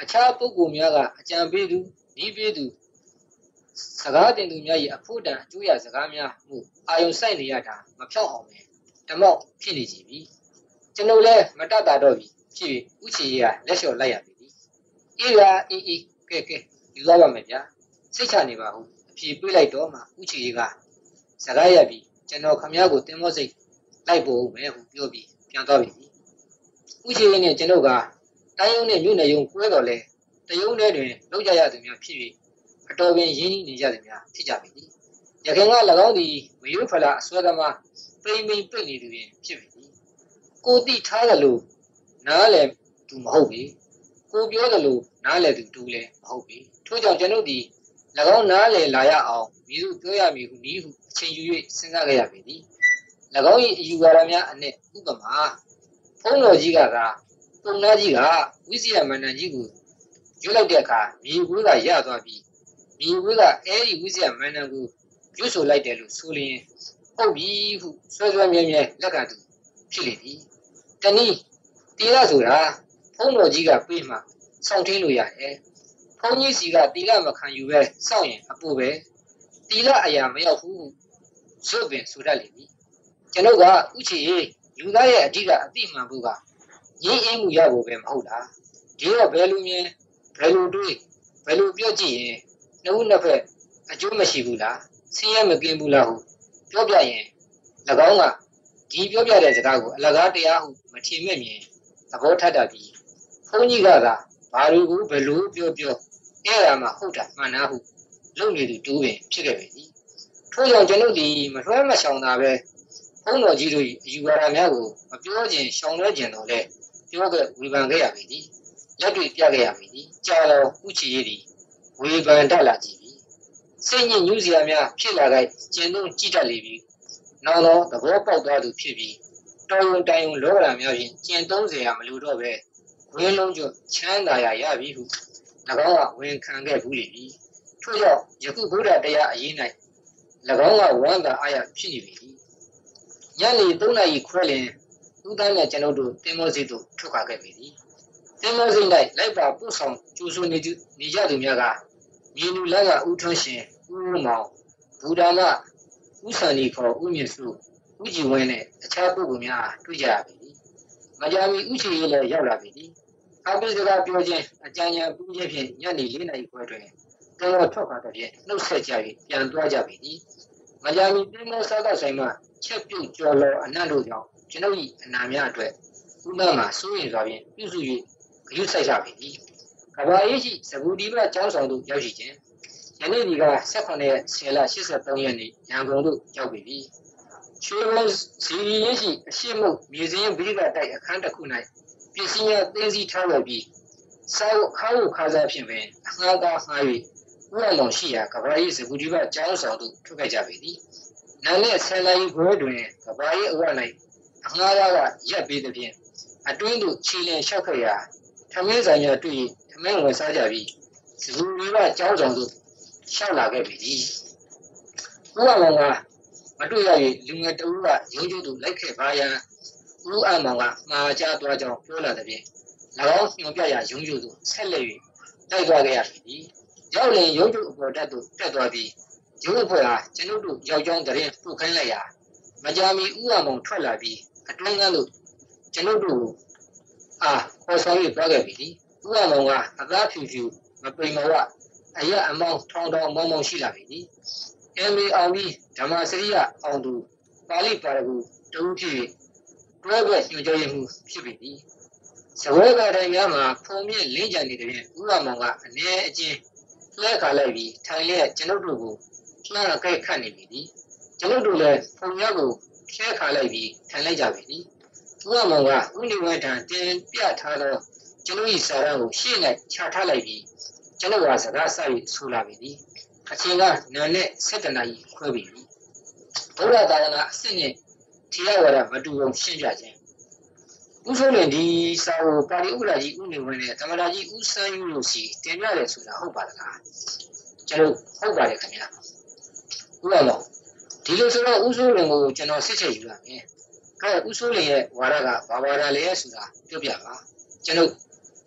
Speaker 1: အခြားပုဂ္ဂိုလ်များကအကြံပေးသူဤပေးသူစကားတင်သူများ၏အဖို့တန်အကျိုးရစကားများမှုအာယုံဆိုင်နေရတာမဖြောက်အောင်ပဲတမောက်ဖြစ်နေကြပြီ ကျွန်ုပ်လည်းမတတ်တာတော့ပြီဖြစ်ဥချီရလက်လျှော့လိုက်ရပြီအေးပါအေးအေးကဲကဲယူသွားပါမယ်ဗျာစိတ်ချနေပါဦးအဖြေပေးလိုက်တော့မှဥချီကစကားရပြီကျွန်တော်ခမရကိုတင်မောစိတ်လိုက်ပို့မယ်ဟုပြောပြီးပြန်သွားပြီဥချီနဲ့ကျွန်တော်ကတိုင်းယုံနဲ့မြို့နယ်ယုံကွဲတော်လဲတယုံထဲတွင်လောက်ကြရသူများဖြစ်၍အတော်ပင်ရင်းနှီးနေကြသူများဖြစ်ကြပြီရခင်က၎င်းသည်မယုဖလာအစွဲသမားပိမ့်ပိမ့်ပြိတ်နေသူရင်ဖြစ်ပြီ ကိုတိထားတယ်လို့နားလည်းသူမဟုတ်ပြီကိုပြောတယ်လို့နားလည်သူတူလည်းမဟုတ်ပြီထို့ကြောင့်ကျွန်ုပ်ဒီ၎င်းနားလည်လာရအောင်မိသူပြောရမည်ဟုဤဟုအချိန်ယူ၍စဉ်းစားခဲ့ရပြီ၎င်း၏အယူဝါဒများအနက်ဥပမာဖုံးတော်ကြီးကကပုံနာကြီးကဝိစီယမန္တန်ကြီးကိုရွတ်လိုက်တဲ့အခါမြေခွေးကရသွားပြီးမြေခွေးကအဲဒီဝိစီယမန္တန်ကိုရွတ်ဆိုလိုက်တယ်လို့ဆိုလျင်ဟုတ်ပြီဟုဆွဲဆွဲမြဲမြဲလက်ခံသူဖြစ်လေပြီ တနည်းတေရဆိုတာဖုံးတော်ကြီးကပေးမှစောင့်ထင်းလို့ရတယ်။ဘုန်းကြီးစီကတီလမခံယူပဲစောင့်ရင်အပူပဲတီလအရာမရောက်ဘူးဇွတ်ပင်ဆိုတတ်လိမ့်မည်။ကျွန်ုပ်ကဥချီလူသားရဲ့အဓိကအတိမှန်ဖို့ကရင်းအင်းမှုရဖို့ပဲမဟုတ်လား။ဒီတော့ဘယ်လိုမြင်ဘယ်လိုတွေးဘယ်လိုပြောကြည့်ရင်နှစ်ဦးနှစ်ဖက်အကျိုးမရှိဘူးလား။ဆင်းရဲမကင်းဘူးလားဟုပြောပြရင်၎င်းကဒီပြောပြတဲ့စကားကိုအလကားတရားဟု မထင်မဲ့မြင်သဘောထပ်တာပြီးဘုန်းကြီးကသာဘာလို့ဘယ်လိုပြောပြောအဲ့ဒါမှဟုတ်တာမှန်တာဟုလုပ်နေသူတူးပင်ဖြစ်ခဲ့ပြီထို့ကြောင့်ကျွန်ုပ်ဒီမလွှဲမဆောင်တာပဲဘုန်းတော်ကြီးတို့အယူဝါဒများကိုမပြောခြင်းရှောင်လွှဲခြင်းတော့လေပြောခဲ့ဝေဖန်ခဲ့ရပြီဒီလက်တွေ့ပြခဲ့ရပြီဒီကြာတော့ဥချီရည်ဒီဝေဖန်တတ်လာကြည့်ပြီစိတ်ညစ်ညူးစရာများဖြစ်လာတဲ့ကျင်သုံးကြည့်တတ်လေပြီနောက်တော့သဘောပေါက်သွားသူဖြစ်ပြီး တော်ရုံတိုင်ရုံလောကဓာတ်များဖြင့်ကျင်သုံးစရာမလိုတော့ပဲဝင်းလုံးကျွချမ်းသာရရပြီဟု၎င်းကဝန်ခံခဲ့ဘူးလေပြီထို့ကြောင့်ယခုဗုဒ္ဓတရားအရေး၌၎င်းကဝမ်းသာအားရဖြစ်နေပြီညနေ3နာရီခွဲလင်ဥဒန်းနဲ့ကျွန်ုပ်တို့တင်မောစီတို့ထွက်ခွာခဲ့ပြီတင်မောစီ၌လိုက်ပါပို့ဆောင်ကျူဆူနေနေကြသူများကမြေနူလက်ကဥထွန်းရှင်ဥရုမောင်ဘူဒါမဥဆန်ဒီခေါ်ဥမြင့်စု ဥကြည်ဝင်းနဲ့အခြားပုဂ္ဂိုလ်များတွေ့ကြရပြီမကြာမီဥချီရေးလည်းရောက်လာပြီအပိစကားပြောခြင်းအကြံဉာဏ်ပူးခြင်းဖြင့်ညနေ၄နာရီခွဲတွင်တော်ထွက်ခါတဲ့ဖြင့်နှုတ်ဆက်ကြ၍ပြန်သွားကြပြီ။မကြာမီတင်းမောစားတဲ့ဆိုင်မှာချက်ပြုတ်ကြော်လောအနတ်တို့ကြောင့်ကျွန်ုပ်၏အနာများအတွက်ဥမမှာစိုးရင်စွာဖြင့်ပြုစု၍ဂရုစိုက်ကြပြီ။ကဘာရေးရှိသဘူဒီဘကျောင်းဆောင်သို့ရောက်ရှိခြင်းယနေ့ဒီက18ရက်10လ83ရက်နေ့ရန်ကုန်သို့ရောက်ပြီ။ ချွေးမစီရင်ရှိအရှိမုတ်မြေစင်းဘိကတိုက်အခန်းတစ်ခု၌ပစ္စည်းများသိသိထားလိုက်ပြီးစာအုပ်ခါးကိုခါးစားဖြင့်ပင်အငှားသားငှား၍ဥရလောင်ရှိရာကဘာရေးစကူဒီဘကျောင်းဆောင်သို့ထွက်ခဲ့ကြပေသည်။နာနဲ့ဆယ်လာရီခွဲတွင်ကဘာရေးအဝ၌အငှားသားကရက်ပေးသည်ဖြင့်အတွင်းသို့ခြေလျင်လျှောက်ခဲ့ရာထမင်းဆိုင်ရတွေ့ထမင်းဝင်စားကြပြီးစကူဒီဘကျောင်းဆောင်သို့ရှောက်လာခဲ့ပြီ။ဥရလောင်ကမ တွေ့ရ၍လူငယ်တဦးကရုံးကျိုးသို့လိုက်ခဲ့ပါရန်ဦးအမောင်ကမှာချသွားကြောင်းပြောလာတဲ့ပြင်၎င်းညွန်ပြရာရုံးကျိုးသို့ဆက်လက်၍တိုက်သွားခဲ့ရပြီ။ရောက်လင်ရုံးကျိုးအပေါ်တက်သို့တက်သွားပြီးရုံးအဖွဲ့ဟာကျွန်ုပ်တို့ရောက်ကြောင်းတရင်ပို့ခိုင်းလိုက်ရာမကြာမီဦးအမောင်ထွက်လာပြီးအတွင်းကန်းသို့ကျွန်ုပ်တို့အာခေါ်ဆောင်၍သွားခဲ့ပြီ။ဦးအမောင်ကအသားဖြူဖြူမပိန်မဝအရအမောင်ထောင်းထောင်းမောင်းမောင်းရှိလာပြီ။ အမ်မီအောင်ပြီးဓမ္မစရိယအောင်သူပါဠိပါရဂူတဦးဖြစ်တွဲဘက်ညွှန်ကြားရေးမှုဖြစ်ပြီ။ဇဝဲကတိုင်များမှာဖုံမြင့်လင်းကြံနေတဲ့ပြင်ဥရမောင်ကအနည်းအကျဉ်းလှဲခါလိုက်ပြီးထိုင်လျက်ကျွန်ုပ်တို့ကိုလှမ်းခိုက်ခတ်နေပြီ။ကျွန်ုပ်တို့လည်းဖုံရကိုလှဲခါလိုက်ပြီးထိုင်လိုက်ကြပြီ။ဥရမောင်ကဥနိဝထံတင်ပြထားသောကျွန်ုပ်၏စာရန်ကိုရှေ့၌ချထားလိုက်ပြီးကျွန်ုပ်ကစကားဆက်ပြီးဆူလာပြီ။ အချိန်ကနာနဲ့7နာရီခွဲပြီ။ဘုရားသာသနာအစစ်နဲ့ထေရဝါဒမတူအောင်ရှင်းပြခြင်းဥဆိုးလင်ဒီစာကိုပါဠိဥပဒေကြီးဥနေဝင်နဲ့သမဏကြီးဥဆန်းယူလို့စီတင်ပြတယ်ဆိုတာဟုတ်ပါသလားကျွန်တော်ဟုတ်ပါတယ်ခင်ဗျာဥလာတော့ဒီလိုဆိုတော့ဥဆိုးလင်ကိုကျွန်တော်စစ်ချက်ယူရမယ်အဲဥဆိုးလင်ရဲ့ဝါဒကဘာဝါဒလဲဆိုတာပြောပြပါကျွန်တော်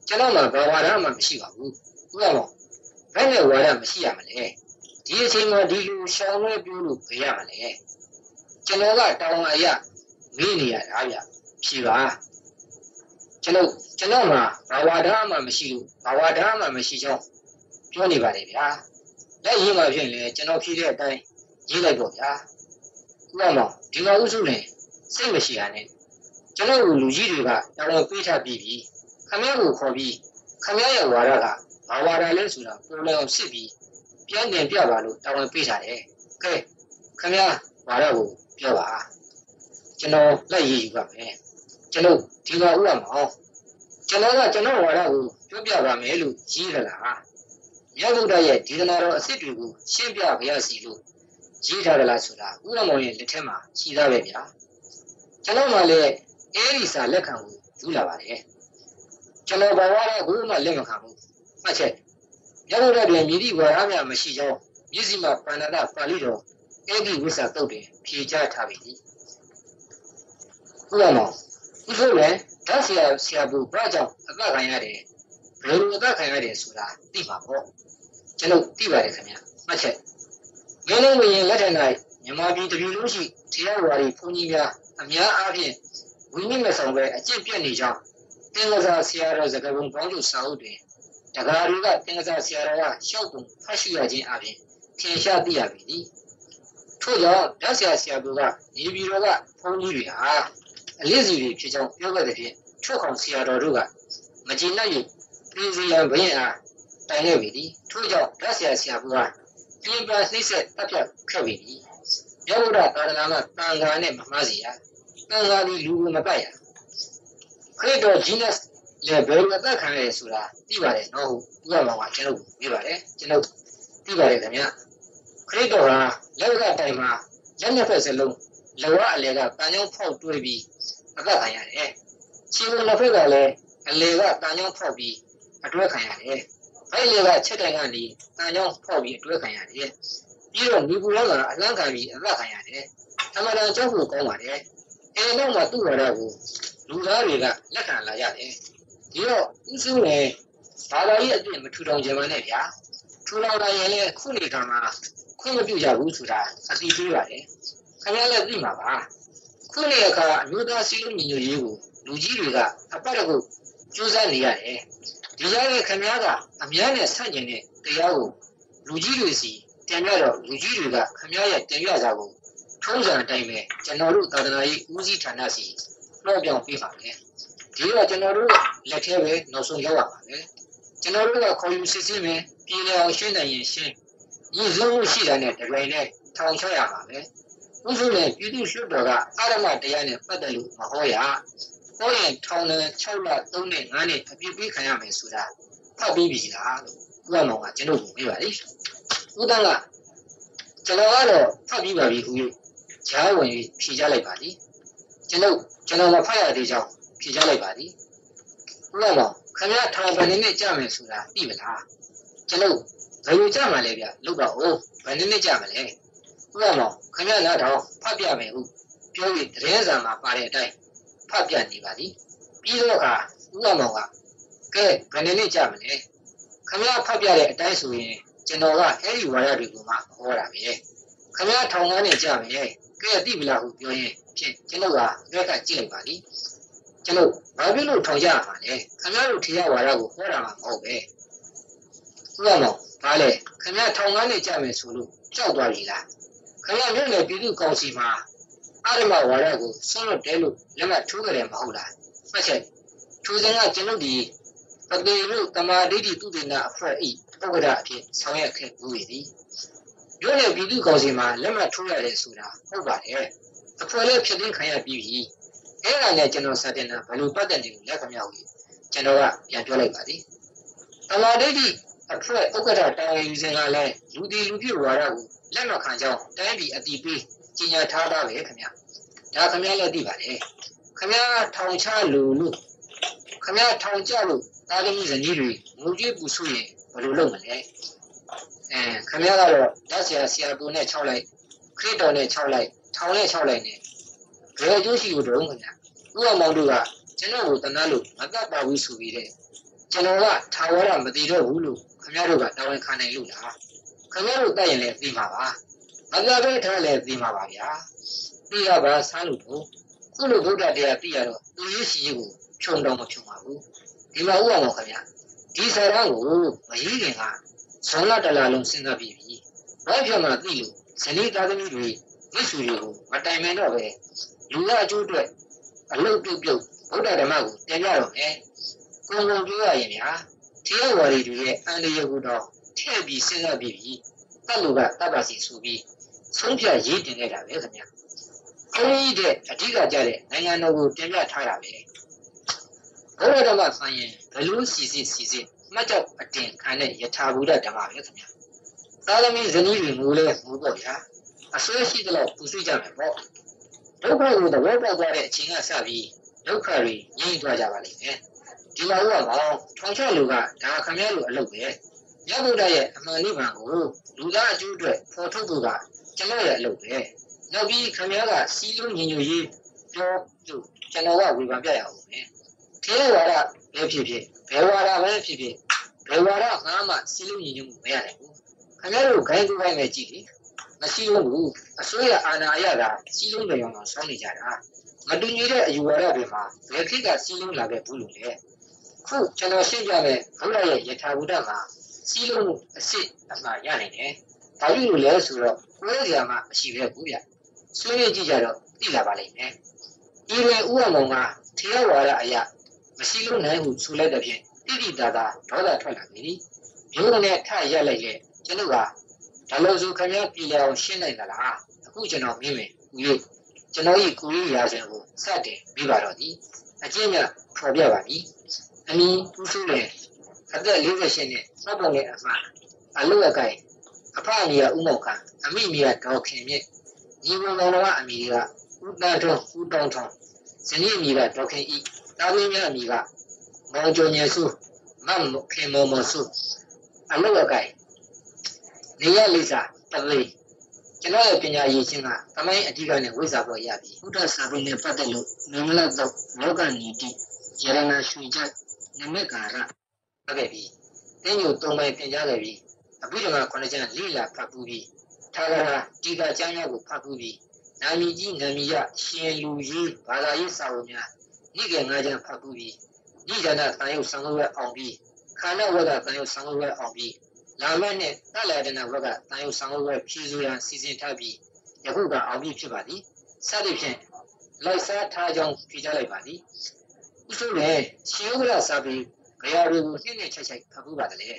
Speaker 1: ကျွန်တော်မှာဘာဝါဒမှမရှိပါဘူးဥလာတော့ဘယ်နဲ့ဝါဒမရှိရမလဲ ဒီအချိန်မှာဒီလူရှောင်းလွဲပြောလို့ဘယ်ရမလဲကျွန်တော်ကတောင်းအရမေးနေရတာဗျဖြေပါကျွန်တော်ကျွန်တော်မှာဘာဝဓာမှမရှိလို့ဘာဝဓာမှမရှိကြောင်းပြောနေပါတယ်ဗျာလက်ရေးမှာဖြစ်ရင်ကျွန်တော်ဖြေတဲ့အတိုင်းရေးလိုက်တော့ဗျာဥပမာဒီမှာဥစုနေစိတ်မရှိရနဲ့ကျွန်တော်လူကြီးတွေကတောင်းပေးထားပြီးပြီခမည်းကိုခေါ်ပြီးခမည်းရဲ့ဝါဒကဘာဝါဒလဲဆိုတာပုံလည်းအောင်စစ်ပြီး ပြန်တင်ပြပါလို့တာဝန်ပေးထားတယ်ကဲခမည်းဝါဒကိုပြောပါကျွန်တော်လက်ရည်ယူပါမယ်ကျွန်တော်ဒီမှာဥပမာအောင်ကျွန်တော်ကကျွန်တော်ဝါဒကိုပြောပြပါမယ်လို့ရေးရလားမြတ်ဗုဒ္ဓရဲ့ဒေသနာတော်အစ်စ်တွေကိုရှင်းပြပါရစီလို့ရေးထားကြလားဆိုတာဥရမောင်ရဲ့လက်ထက်မှာရှိသားပဲဗျာကျွန်တော်မှလည်းအဲဒီစာလက်ခံကိုယူလာပါတယ်ကျွန်တော်ဘာဝရကိုမှလက်မခံဘူးမှတ်ချက် မြတ်ဗုဒ္ဓတွင်မြည်သည့်ဝါရများမရှိကြောင်းမြစ်စီမပန္နတပါဠိတော်အဲဒီဝိသတုတ်တွင်ဖြေကြားထားပြီဥရမောင်ဒီလိုလေဓာတ်ဆရာဆရာဘူးဘာကြောင့်အသက်ခံရတယ်ဘယ်လိုအသက်ခံရတယ်ဆိုတာသိပါပေါ့ကျွန်တော်သိပါတယ်ခင်ဗျမှတ်ချက်မင်းလုံးမရင်လက်ထက်၌မြန်မာပြည်တပြည်လုံးရှိတရားဝါဒီဘုန်းကြီးများအများအားဖြင့်ဝိနည်းမဆောင်ပဲအကျင့်ပြတ်နေကြောင်းတင်္ဂစာဆရာတော်စကားပုံပေါင်းစုစာအုပ်တွင် တက္ကရာတွေကတင်္ဂစာဆရာတော်ကရှောက်ပုံဖတ်ရှိရခြင်းအပြင်ထင်ရှားသိရပြီ။ထို့ကြောင့်ဓာတ်ဆရာဆရာတို့ကနေပြည်တော်ကဘုန်းကြီးတွေဟာအလေးစီတွေဖြစ်ကြောင်းပြောခဲ့တဲ့ဖြင့်ထုတ်ကောင်ဆရာတော်တို့ကမကြည်နိုင်၍ပြည်စီရန်ဘရင်အားတိုင်ခဲ့ပြီ။ထို့ကြောင့်ဓာတ်ဆရာဆရာကပြင်ပနှိမ့်ဆက်တပ်ဖြတ်ခဲ့ပြီ။ယောဂဒသာသနာမှာတန်ခါနဲ့မမှားစီရ။တန်ခါဒီလူကိုမပတ်ရ။ခရစ်တော်ဂျီနက် လည်းဘယ်လိုအသက်ခံရလဲဆိုတာသိပါတယ်နော်ဟုတ်ဥပမာကကျွန်တော်ပြပါတယ်ကျွန်တော်သိပါတယ်ခင်ဗျခရစ်တော်ဟာလက်ကတိုင်မှာလက်နှစ်ဖက်စလုံးလောကအလေကတန်ကြောင်းဖောက်တွေးပြီးအသက်ခံရတယ်ခြေကနှစ်ဖက်ကလည်းအလေကတန်ကြောင်းဖောက်ပြီးအတွဲခံရတယ်ဖိုက်လေကချက်တိုင်ကနေတန်ကြောင်းဖောက်ပြီးအတွဲခံရတယ်ပြီးတော့ဒီကူလောကအလန့်ခံပြီးအသက်ခံရတယ်အမှန်တန်ကြောက်ဖို့ကောင်းပါတယ်အဲနောက်မှာသူ့တော်ကိုလူသားတွေကလက်ခံလာရတယ် ဒီတော့ဥစုနဲ့ဘာသာရေးအပြည့်မထူထောင်ကြပါနဲ့ဗျာထူထောင်တိုင်းရင်လည်းခုနေခါမှာခွင့်မပြုကြဘူးဆိုတာအသိပေးပါတယ်ခင်ဗျားလည်းသိမှာပါခုနေအခါအမျိုးသားစည်းလုံးညီညွတ်ရေးကိုလူကြီးတွေကအပတ်တကုတ်ကြိုးစားနေရတယ်ဒီကြားရဲ့ခင်ဗျားကအများနဲ့ဆန့်ကျင်တဲ့တရားကိုလူကြီးတွေစီတင်ရတော့လူကြီးတွေကခင်ဗျားရဲ့တင်ရစာကိုထုံးစံအတိုင်းပဲကျွန်တော်တို့သာသနာရေးဦးစီးဌာနစီလွှဲပြောင်းပေးပါမယ် ဒီတော့ကျွန်တော်တို့လက်ထဲပဲနောက်ဆုံးရောက်ရပါမယ်ကျွန်တော်တို့ကခေါ်ယူစစ်စစ်မယ်ပြည်လည်အောင်ရှင်းနိုင်ရင်ရှင်းရည်စည်းမှုရှိတာနဲ့တပြိုင်တည်းထောင်ချရပါမယ်ဥစုနဲ့ပြည်သူ့လွှတ်တော်ကအရမတရားနဲ့ပတ်သက်လို့မဟောရဟောရင်ထောင်နဲ့6လ3နဲ့9နဲ့အပြစ်ပေးခံရမယ်ဆိုတာဖတ်ပြီးပြီလားလို့ဥပမောင်ကကျွန်တော်ကိုမေးပါလိဥဒ္ဒကကျွန်တော်ကတော့ဖတ်ပြီးပါပြီဦးဂျားဝင်ပြီးဖြေကြလိုက်ပါလိကျွန်တော်ကျွန်တော်မဖတ်ရသေးကြောင်း ဖြေကြလိုက်ပါလိဥပမောင်ခင်ဗျားထောင်ပန်နေနဲ့ကြမယ်ဆိုတာသိမလားကျွန်တော်ဘယ်လိုကြမှာလဲဗျလို့ပါဦးဘယ်နည်းနဲ့ကြမလဲဥပမာခင်ဗျားနားထောင်ဖတ်ပြမယ်ဟုပြောပြီးတရင်စာမှာပါတဲ့အတိုင်းဖတ်ပြနေပါသည်ပြီးတော့ကဥပမာကကဲဘယ်နည်းနဲ့ကြမလဲခင်ဗျားဖတ်ပြတဲ့အတိုင်းဆိုရင်ကျွန်တော်ကအဲ့ဒီဝါရတွေကိုမှဟောတာပဲခင်ဗျားထောင်ကားနဲ့ကြမယ်ကဲသိပြီလားဟုပြောရင်ဖြင့်ကျွန်တော်ကဘက်ကကြည့်လိုက်ပါသည် ကျွန်တော်ဘာဖြစ်လို့ထောင်ကြရမှာလဲခင်ဗျားတို့ထေရဝါဒကိုဟောတာမှမဟုတ်ပဲဥပမာဘာလဲခင်ဗျားထောင်ကားနဲ့ကြမယ်ဆိုလို့ကြောက်သွားပြီလားခင်ဗျားမြို့နယ်ပြည်သူကောင်စီမှာအရမဝါဒကိုဆွန့်လွတ်တယ်လို့လက်မှတ်ထိုးကြတယ်မဟုတ်လားမှတ်ချက်ထိုစဉ်ကကျွန်ုပ်ဒီပတိရုတမာဒိဋ္ဌိသူတေနာအဖွဲ့ဤပုဂ္ဂဒအဖြစ်ဆောင်ရွက်ခဲ့မှုရည်မြို့နယ်ပြည်သူကောင်စီမှာလက်မှတ်ထိုးရတယ်ဆိုတာဟုတ်ပါတယ်အဖွဲ့လည်းဖြစ်သိခံရပြီးပြီ အဲ့ဒါနဲ့ကျွန်တော်စတင်တာဘယ်လိုပတ်သက်နေလို့လက်ခမြောက်ကြီးကျွန်တော်ကပြန်ပြောလိုက်ပါသည်တမာဒိဋ္ဌိအဖွဲ့ဥက္ကဋ္ဌတာဝန်ယူစဉ်ကလည်းလူဒီလူပြည့်ဝါဒကိုလက်မခံကြောင်းတိုင်းပြည်အတိပေးကြီးညာထားတာပဲခင်ဗျဒါခင်ဗျလည်းသိပါတယ်ခင်ဗျထောင်ချလို့လို့ခင်ဗျထောင်ကြလို့တာသမီဇနီးတွေငုံကြီးပူဆိုရင်ဘယ်လိုလုပ်မလဲအဲခင်ဗျကတော့ဓာတ်ဆရာဆရာတူနဲ့6လိုက်ခရစ်တော်နဲ့6လိုက်ထောင်နဲ့6လိုက်နဲ့ဘယ်အကျိုးရှိလို့တုံးခင်ဗျ ဥပမောင်တို့ကကျွန်တော်ကိုတနာလို့မတတ်ပါဘူးဆိုပြီးတဲ့ကျွန်တော်ကထာဝရမတည်တော့ဘူးလို့ခင်ဗျားတို့ကတာဝန်ခံနိုင်လို့လားခခင်ဗျားတို့တက်ရင်လည်းပြီးမှာပါမပြပဲထားလည်းပြီးမှာပါဗျာပြီးရပါဆန်းလို့တော့ခုလိုဗုဒ္ဓတရားသိရတော့သူရေးစီကိုခြုံတော့မဖြုံပါဘူးဒီမှာဥအောင်ပါခင်ဗျာဒီဆရာကိုမရေးခင်ကဇွန်လတလာလုံးစဉ်းစားပြီးပြီဘာဖြစ်မှသိလို့ဇနီးသားသမီးတွေမိတ်ဆွေတွေကိုမတိုင်မင်တော့ပဲလူကအကျိုးအတွက် အလုတ်ပြုတ်ပြုတ်ဗုဒ္ဓဓမ္မကိုတင်ပြတော့မယ်ကိုယ်ကိုပြောရရင်ဗျာတရားဝါဒီတွေရဲ့အန္တရာယ်ကိုတော့ထည့်ပြီးစဉ်းစားပြီးပြီတတ်လူကတတ်ပါစီဆိုပြီးဆုံးဖြတ်ရေးတင်ခဲ့တာပဲခင်ဗျာခွန်ကြီးတဲ့အဓိကကြတဲ့နိုင်ငံတော်ကိုတင်ပြထားတာပဲဘုရားဓမ္မဆိုင်ရင်ဘလူးစီစီစီစီမှတ်ကြောက်အတင်ခံတဲ့ယထာဘူဒဓမ္မပဲခင်ဗျာသာသမီဇနီးတွေမူလဲမူပေါ့ဗျာအဆွဲရှိသလောက်ပူဆွေးကြမယ်ပေါ့ ဒုက္ခကိုသဘောပေါက်သွားတဲ့အချိန်ကစပြီးဒုက္ခတွေငြိမ့်သွားကြပါလိမ့်မယ်ဒီမှာဥပမာထောင်ချလူကဒါခမည်းလူအလုပ်ပဲမြတ်ဗုဒ္ဓရဲ့အမှန်နိဗ္ဗာန်ကိုလူသားအကျိုးအတွက်ဖော်ထုတ်ဖို့ကကျွန်တော်ရဲ့အလုပ်ပဲနောက်ပြီးခမည်းကစီးလုံးညီညွတ်ရေးပြောလို့ကျွန်တော်ကဝေဖန်ပြရအောင်မယ်ထေရဝါဒပဲဖြစ်ဖြစ်ဘယ်ဝါဒပဲဖြစ်ဖြစ်ဘယ်ဝါဒငါမှစီးလုံးညီညွတ်မှုမရတယ်ဘူးခင်ဗျားတို့ခိုင်းကူခိုင်းမဲ့ကြည့်လေ မရှိဘူးအစိုးရအာဏာရတာစီးလုံးတွေအောင်ဆောင်းနေကြတာမတူညီတဲ့အယူဝါဒတွေမှာဘယ်ခေတ်ကစီးလုံးလာခဲ့ဘူးလို့လဲခုကျွန်တော်ရှင်းပြမယ်ဘုရားရဲ့ယထာဘုဒ္ဓမှာစီးလုံးမှုအစ်စ်အမှားရနိုင်တယ်ဘာလို့လဲဆိုတော့ကိုယ်ရာမှာအရှိပဲဘူးဗျဆွေးနွေးကြည့်ကြတော့သိလာပါလိမ့်မယ်ဤလေဥအောင်ကထေရဝါဒအရာမရှိလို့နိုင်ဟုဆိုလိုက်တဲ့ဖြင့်တိတိတာတာဒေါသထွက်လာပြီမျိုးနဲ့ထရက်လိုက်လေကျွန်တော်က ဒါလို့ဆိုခင်ဗျားပြည်လအောင်ရှင်းနိုင်သလားအခုကျွန်တော်မြင်မယ်ဦးလေးကျွန်တော်ဤကိုရီးယားစံကိုစတင်ပြီးပါတော့ဒီအကျဉ်းကဖော်ပြပါပြီအမီသူစုလေအသက်48နှစ်စပ်ပုံနဲ့အမှအလုအကိုင်အဖအမီကဥမောက်ကအမိမီကဒေါခင်မြင့်ညီမတော်ကအမီကဥတန်းထုံးဥတောင်းထုံးဇနီးအမီကဒေါခင်ဤတာဝင်းမြအမီကမောင်ကျော်ညစုမမ်ခင်မောမစုအလုအကိုင် နေရလိစာတလေးကျွန်တော်ရဲ့ပညာရည်ချင်းကသမိုင်းအဓိကနဲ့ဝိဇ္ဇာပေါ်ရပြီဘုဒ္ဓစာပေနဲ့ပတ်သက်လို့မင်္ဂလာတော့လောကနီတိယရနာရွှေချက်နမကာရဟုတ်ကဲ့ပြီတင်းညိုသုံးပိုင်းပြင်ကြခဲ့ပြီအဘိဓမ္မာခုနှစ်ကျမ်းလိလာဖတ်ပူးပြီးထာဂရာတိကကျမ်းရောက်ကိုဖတ်ပူးပြီးနာမည်ကြီးနာမည်ရရှင်လူကြီးဘာသာရေးစာအုပ်များဤကငါးကျမ်းဖတ်ပူးပြီးဤဇာနာတန်ရုပ်ဆံလို့ရအောင်ပြီးခန္ဓာဝဒတန်ရုပ်ဆံလို့ရအောင်ပြီး လာမယ့်နဲ့တလာဒနာဘက်ကတန်ရုပ်ဆံလို့ရဖြည့်စုရန်စီစဉ်ထားပြီးယခုကအောင်ပြီးဖြစ်ပါသည်စသဖြင့်လိုက်စားထားကြောင်းဖြေချလိုက်ပါသည်ဥဆိုလည်းရှင်ဥဒ္ဒစာပေဘယ်ဟာတွေကိုနှိမ့်နှိမ့်ချိုက်ချိုက်ဖတ်ဖို့ပါတယ်လေ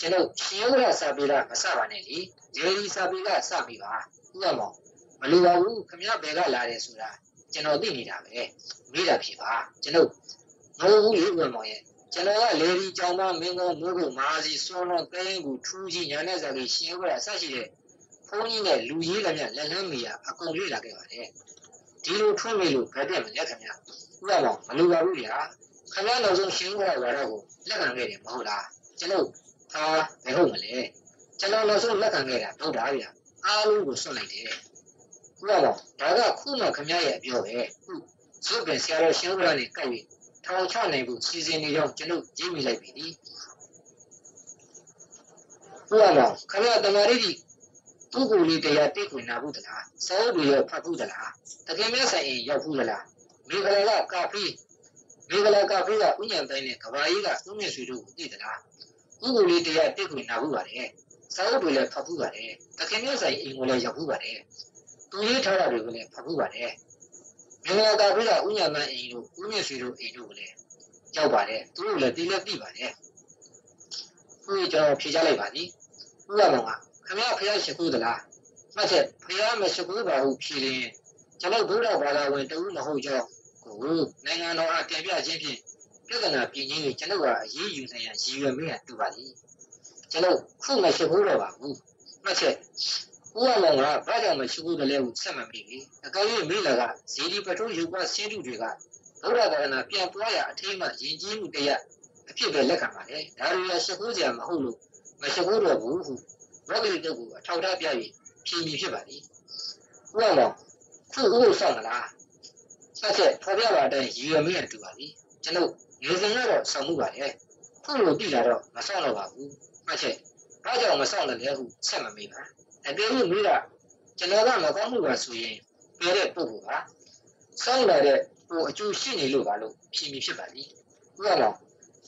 Speaker 1: ကျွန်တော်ရှင်ဥဒ္ဒစာပေကမစပါနဲ့လေဂျယ်ရီစာပေကစပြီပါဥပမာမလိုပါဘူးခမရဘယ်ကလာတယ်ဆိုတာကျွန်တော်သိနေတာပဲမေးတာဖြစ်ပါကျွန်တော်မဟုတ်ဘူးလေဥပမာရဲ့ ကျွန်တော်ကလေဒီကြောင်မမင်းကောမိုးကိုမာစီစွန်းတော့တင်းကိုထူးကြီးညာနဲ့စားပြီးရှင်ဥဒ္ဒဆရှိတဲ့ဘုန်းကြီးနဲ့လူကြီးလည်းလက်လန်းမီရအကုန်လေ့လာခဲ့ပါတယ်ဒီလိုထွန်းမိလို့ဘယ်ပြတ်မလဲခင်ဗျာဥပမာမလိုပါဘူးဗျာခင်ဗျားနောက်ဆုံးရှင်းခဲ့တာကတော့လက်ခံခဲ့တယ်မဟုတ်လားကျွန်တော်ဟာဘယ်ဟုတ်မလဲကျွန်တော်နောက်ဆုံးလက်ခံခဲ့တာတော့ဒါဗျာအားလုံးကိုဆွတ်လိုက်တယ်ဥပမာဒါကခုမှခင်ဗျားရဲ့အပြောပဲခုစုပ်ပင်ဆရာတော်ရှင်းခဲ့တာနဲ့ကပ်ပြီး ထောင်ချနိုင်ဖို့စီစဉ်နေတော့ကျွန်တော်ကြည့်မိလိုက်ပြီဒီဥပမာခင်ဗျားတမာရီဒီပုဂ္ဂိုလ်လေးတရားတိတ်ခွင်နာဘူးသလားစောတွေရောဖတ်ဘူးသလားတကယ်မဲ့ဆိုင်ရင်ရောက်ဘူးသလားမိဂလာကကာဖီမိဂလာကာဖီကဥညာတိုင်းနဲ့ကဘာကြီးကဥမြင့်ဆွေတို့ကိုသိသလားဥပ္ပလေးတရားတိတ်ခွင်နာဘူးပါတယ်စောတွေလည်းဖတ်ဘူးပါတယ်တကယ်မဲ့ဆိုင်အိမ်ကိုလည်းရောက်ဘူးပါတယ်သူရေးထားတာတွေကိုလည်းဖတ်ဘူးပါတ ယ်မိဂလာကာဖီကဥညာမန်းအိမ်တို့ဥမြင့်ဆွေတို့အိမ်တို့ကိုလည်းရောက်ပါတယ်သူတို့လည်းသိလည်းသိပါတယ်ခုကျွန်တော်ဖြေချလိုက်ပါသည်ဥပမာကခင်ဗျားဖះရှိခိုးသလားမှတ်ချက်ဖះမရှိခိုးပါဘူးဖြေရင်ကျွန်တော်ဘုရားဘာသာဝင်တူမဟုတ်ကြောင်းကိုနိုင်ငံတော်အားတင်ပြခြင်းဖြင့်ပြဿနာပြည်ကြီးကိုကျွန်တော်ကအရေးယူနိုင်ရရည်ရွယ်မိရတူပါလိကျွန်တော်ခုမရှိခိုးတော့ပါဘူးမှတ်ချက် ဦးအမောင်ကဘာကြောင့်မရှိဘူးတလဲဟုဆက်မမိဘူးအကောင်းကြီးမိလာကဇီဒီပထိုးယူပွားဆင်းတုတွေကဘုရားသာသနာပြန်ပွားရအထိမ်းမှယဉ်ကျေးမှုတရားအဖြစ်ပဲလက်ခံပါလေဒါရီရရှိခိုးကြမဟုတ်လို့မရှိခိုးတော့ဘူးဟုဘောဂိတုတ်ကိုအထောက်ထားပြပြီးဖြေပြီးဖြစ်ပါလိဥပမာခုဥပုဆောင်လားဆက်ချက်ဖော်ပြပါတဲ့ရည်ရွယ်မင်းတူပါလိကျွန်တော်ရေစင်ကတော့ဆောင်မှုပါလေခုလိုပြည်လာတော့မဆောင်တော့ပါဘူးမှတ်ချက်ဘာကြောင့်မဆောင်တယ်လဲဟုဆက်မမေးပါ အကယ်၍မိကကျွန်တော်ကမကောင်းမှုပါဆိုရင်ပြတဲ့ပုဂ္ဂိုလ်ပါဆောင်းလာတဲ့ဟိုအကျိုးရှိနေလို့ပါလို့ဖြေမိဖြစ်ပါလိဥပမာ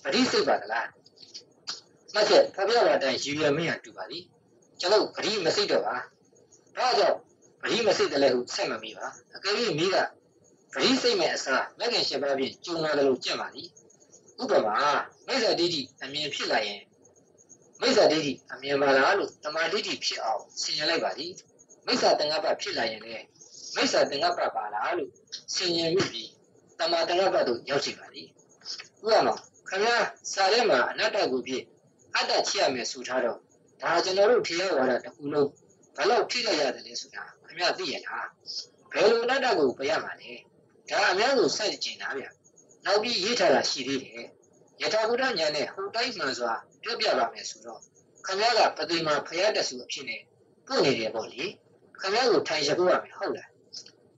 Speaker 1: ပရိစိတ်ပါသလားမှတ်ချက်ဖပြပါတိုင်းယူရမင်းရတူပါလိကျွန်တော်ပရိမစိတ်တော့ပါဒါကြောင့်ပရိမစိတ်တယ်လဲဟုဆက်မမေးပါအကယ်၍မိကပရိစိတ်မဲ့အစားလက်ခင်ရှင်ပါဖြင့်ကျုံလာတယ်လို့ကြင့်ပါလိဥပမာမိစ္ဆာဒိဋ္ဌိအမြင်ဖြစ်လာရင် မိစ္ဆာဒိဋ္ဌိအမြင်ပါလားလို့တမာဒိဋ္ဌိဖြစ်အောင်ဆင်ញင်လိုက်ပါလိမိစ္ဆာတန်ခါပဖြစ်လာရင်လည်းမိစ္ဆာသင်္ကပ္ပပါလားလို့ဆင်ញင်မိပြီးတမသင်္ကပ္ပတို့ရောက်စီပါလိဥပမာခင်ဗျာစာထဲမှာအနတ္တကိုဖြစ်အတ္တချရမယ်ဆိုထားတော့ဒါကျွန်တော်တို့ထေရဝါဒတစ်ခုလုံးဘယ်လောက်ထိလိုက်ရတယ်လဲဆိုတာခင်ဗျာသိရလားဘယ်လိုအနတ္တကိုပြရမှာလဲဒါအများကိုစိုက်ကျင်တာဗျနောက်ပြီးရေးထားတာရှိသေးတယ် ယထာဘုဒ္ဓညာနဲ့ဟိုတိုင်းမှန်စွာပြောပြပါမယ်ဆိုတော့ခင်ဗျားကပတိမာဖယားတဆူအဖြစ်နဲ့ပို့နေတယ်ပေါ့လေခင်ဗျားကိုထိုင်ရဖို့ရမယ်ဟုတ်လား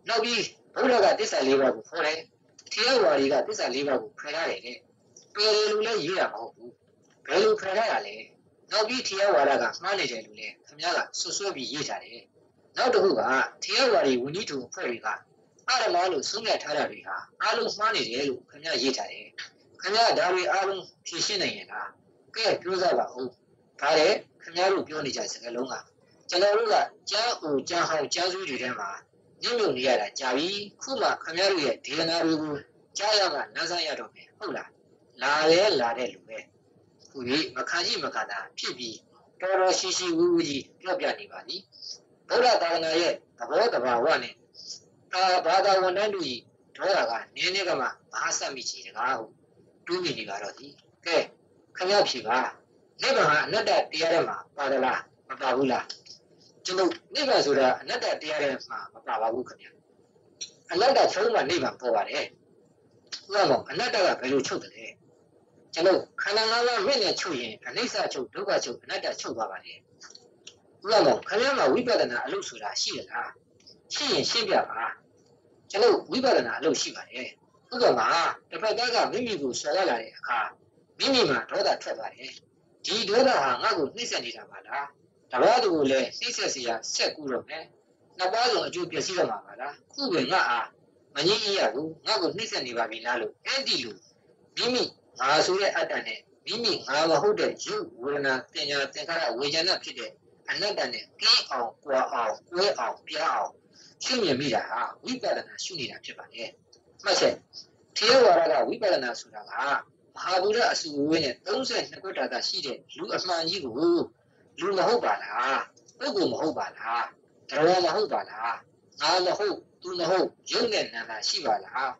Speaker 1: နောက်ပြီးဘုရားကတစ္ဆာလေးပါးကိုခေါ်တယ်ထေရဝါဒီကတစ္ဆာလေးပါးကိုဖယ်ထားတယ်တဲ့ပယ်တယ်လို့လည်းရေးတာမဟုတ်ဘူးဘယ်လိုဖယ်ထားရလဲနောက်ပြီးထေရဝါဒကမှားနေတယ်လို့လည်းခင်ဗျားကဆွဆွဲပြီးရေးထားတယ်နောက်တစ်ခုကထေရဝါဒီဝိနည်းတူအဖွဲ့တွေကအရမလို့ဆုံးဖြတ်ထားတာတွေဟာအားလုံးမှားနေတယ်လို့ခင်ဗျားရေးထားတယ် ခင်ဗျားဒါတွေအားလုံးဖြေရှင်းနိုင်ရင်လားကဲပြောစပါဦးဒါတဲ့ခင်ဗျားတို့ပြောနေကြစကားလုံးကကျွန်တော်တို့ကကြားဦးကြားဟောင်းကြားစုတွေထဲမှာညှို့ညွတ်နေရတာကြာပြီခုမှခင်ဗျားတို့ရဲ့ဒေသနာတွေကိုကြားရမှနားဆရတော့မယ်ဟုတ်လားလာရဲလာတဲ့လူပဲခုကြီးမခံရှိမခံတာဖြစ်ပြီးတော်တော်ရှိရှိဝူးဝူးကြီးပြောပြနေပါသည်ဗုဒ္ဓသာသနာရဲ့သဘောတဘာဝနဲ့အာဘာသာဝန်ထမ်းတို့ကြီးဒေါသကနင်းနေကမှမဟာဆက်မိချီတကားဟုတွေး မိနေပါတော့သည်ကဲခင်ဗျားဖြေပါနိဗ္ဗာန်ဟာအနတ္တတရားထဲမှာပါဒလားမပါဘူးလားကျွန်တော်နိဗ္ဗာန်ဆိုတာအနတ္တတရားထဲမှာမပါပါဘူးခင်ဗျာအနတ္တချုပ်မှနိဗ္ဗာန်ပေါ်ပါတယ်ဥပမာအနတ္တကဘယ်လိုချုပ်တယ်လဲကျွန်တော်ခန္ဓာငါးပါးမြင့်နဲ့ချုပ်ရင်အနိစ္စချုပ်ဒုက္ခချုပ်အနတ္တချုပ်သွားပါတယ်ဥပမာခင်ဗျားမှာဝိပဿနာအလုပ်ဆိုတာရှိရလားရှိရင်ရှင်းပြပါကျွန်တော်ဝိပဿနာအလုပ်ရှိပါတယ် ဥပမာတစ်ဖက်ကကမိမိကိုဆော်ရလာတဲ့အခါမိမိမှာဒေါသထွက်သွားတယ်ဒီဒေါသဟာငါ့ကိုနှိမ့်ဆက်နေတာပါလားတပားသူကိုလည်းနှိမ့်ဆက်စီရဆက်ကူတော့မယ်နှစ်ပါးလုံးအကျိုးပျက်စီးတော့မှာပါလားခုပဲငါအားမငြင်းအေးရဘူးငါ့ကိုနှိမ့်ဆက်နေပါပြီလားလို့အဲ့ဒီလိုမိမိငါဆိုတဲ့အတ္တနဲ့မိမိငါမဟုတ်တဲ့ယုဝေဒနာပညာသင်္ခါရဝေဒနာဖြစ်တဲ့အနတ္တနဲ့ကင်းအောင်၊ကွာအောင်၊ကွဲအောင်၊ပြားအောင်ရှုမြင်မိတာဟာဝိပဿနာရှုနေတာဖြစ်ပါတယ်။ မှတ်ချက်ထေရဝါဒကဝိပဿနာဆိုတာကမဟာဗုဒ္ဓအစုဝေးနဲ့32ခုတာတာရှိတဲ့လူအမှန်ကြီးကိုလူမဟုတ်ပါလားပုဂ္ဂိုလ်မဟုတ်ပါလားတရားမဟုတ်ပါလားငါမဟုတ်သူမဟုတ်ရုပ်နဲ့နာမ်ရှိပါလား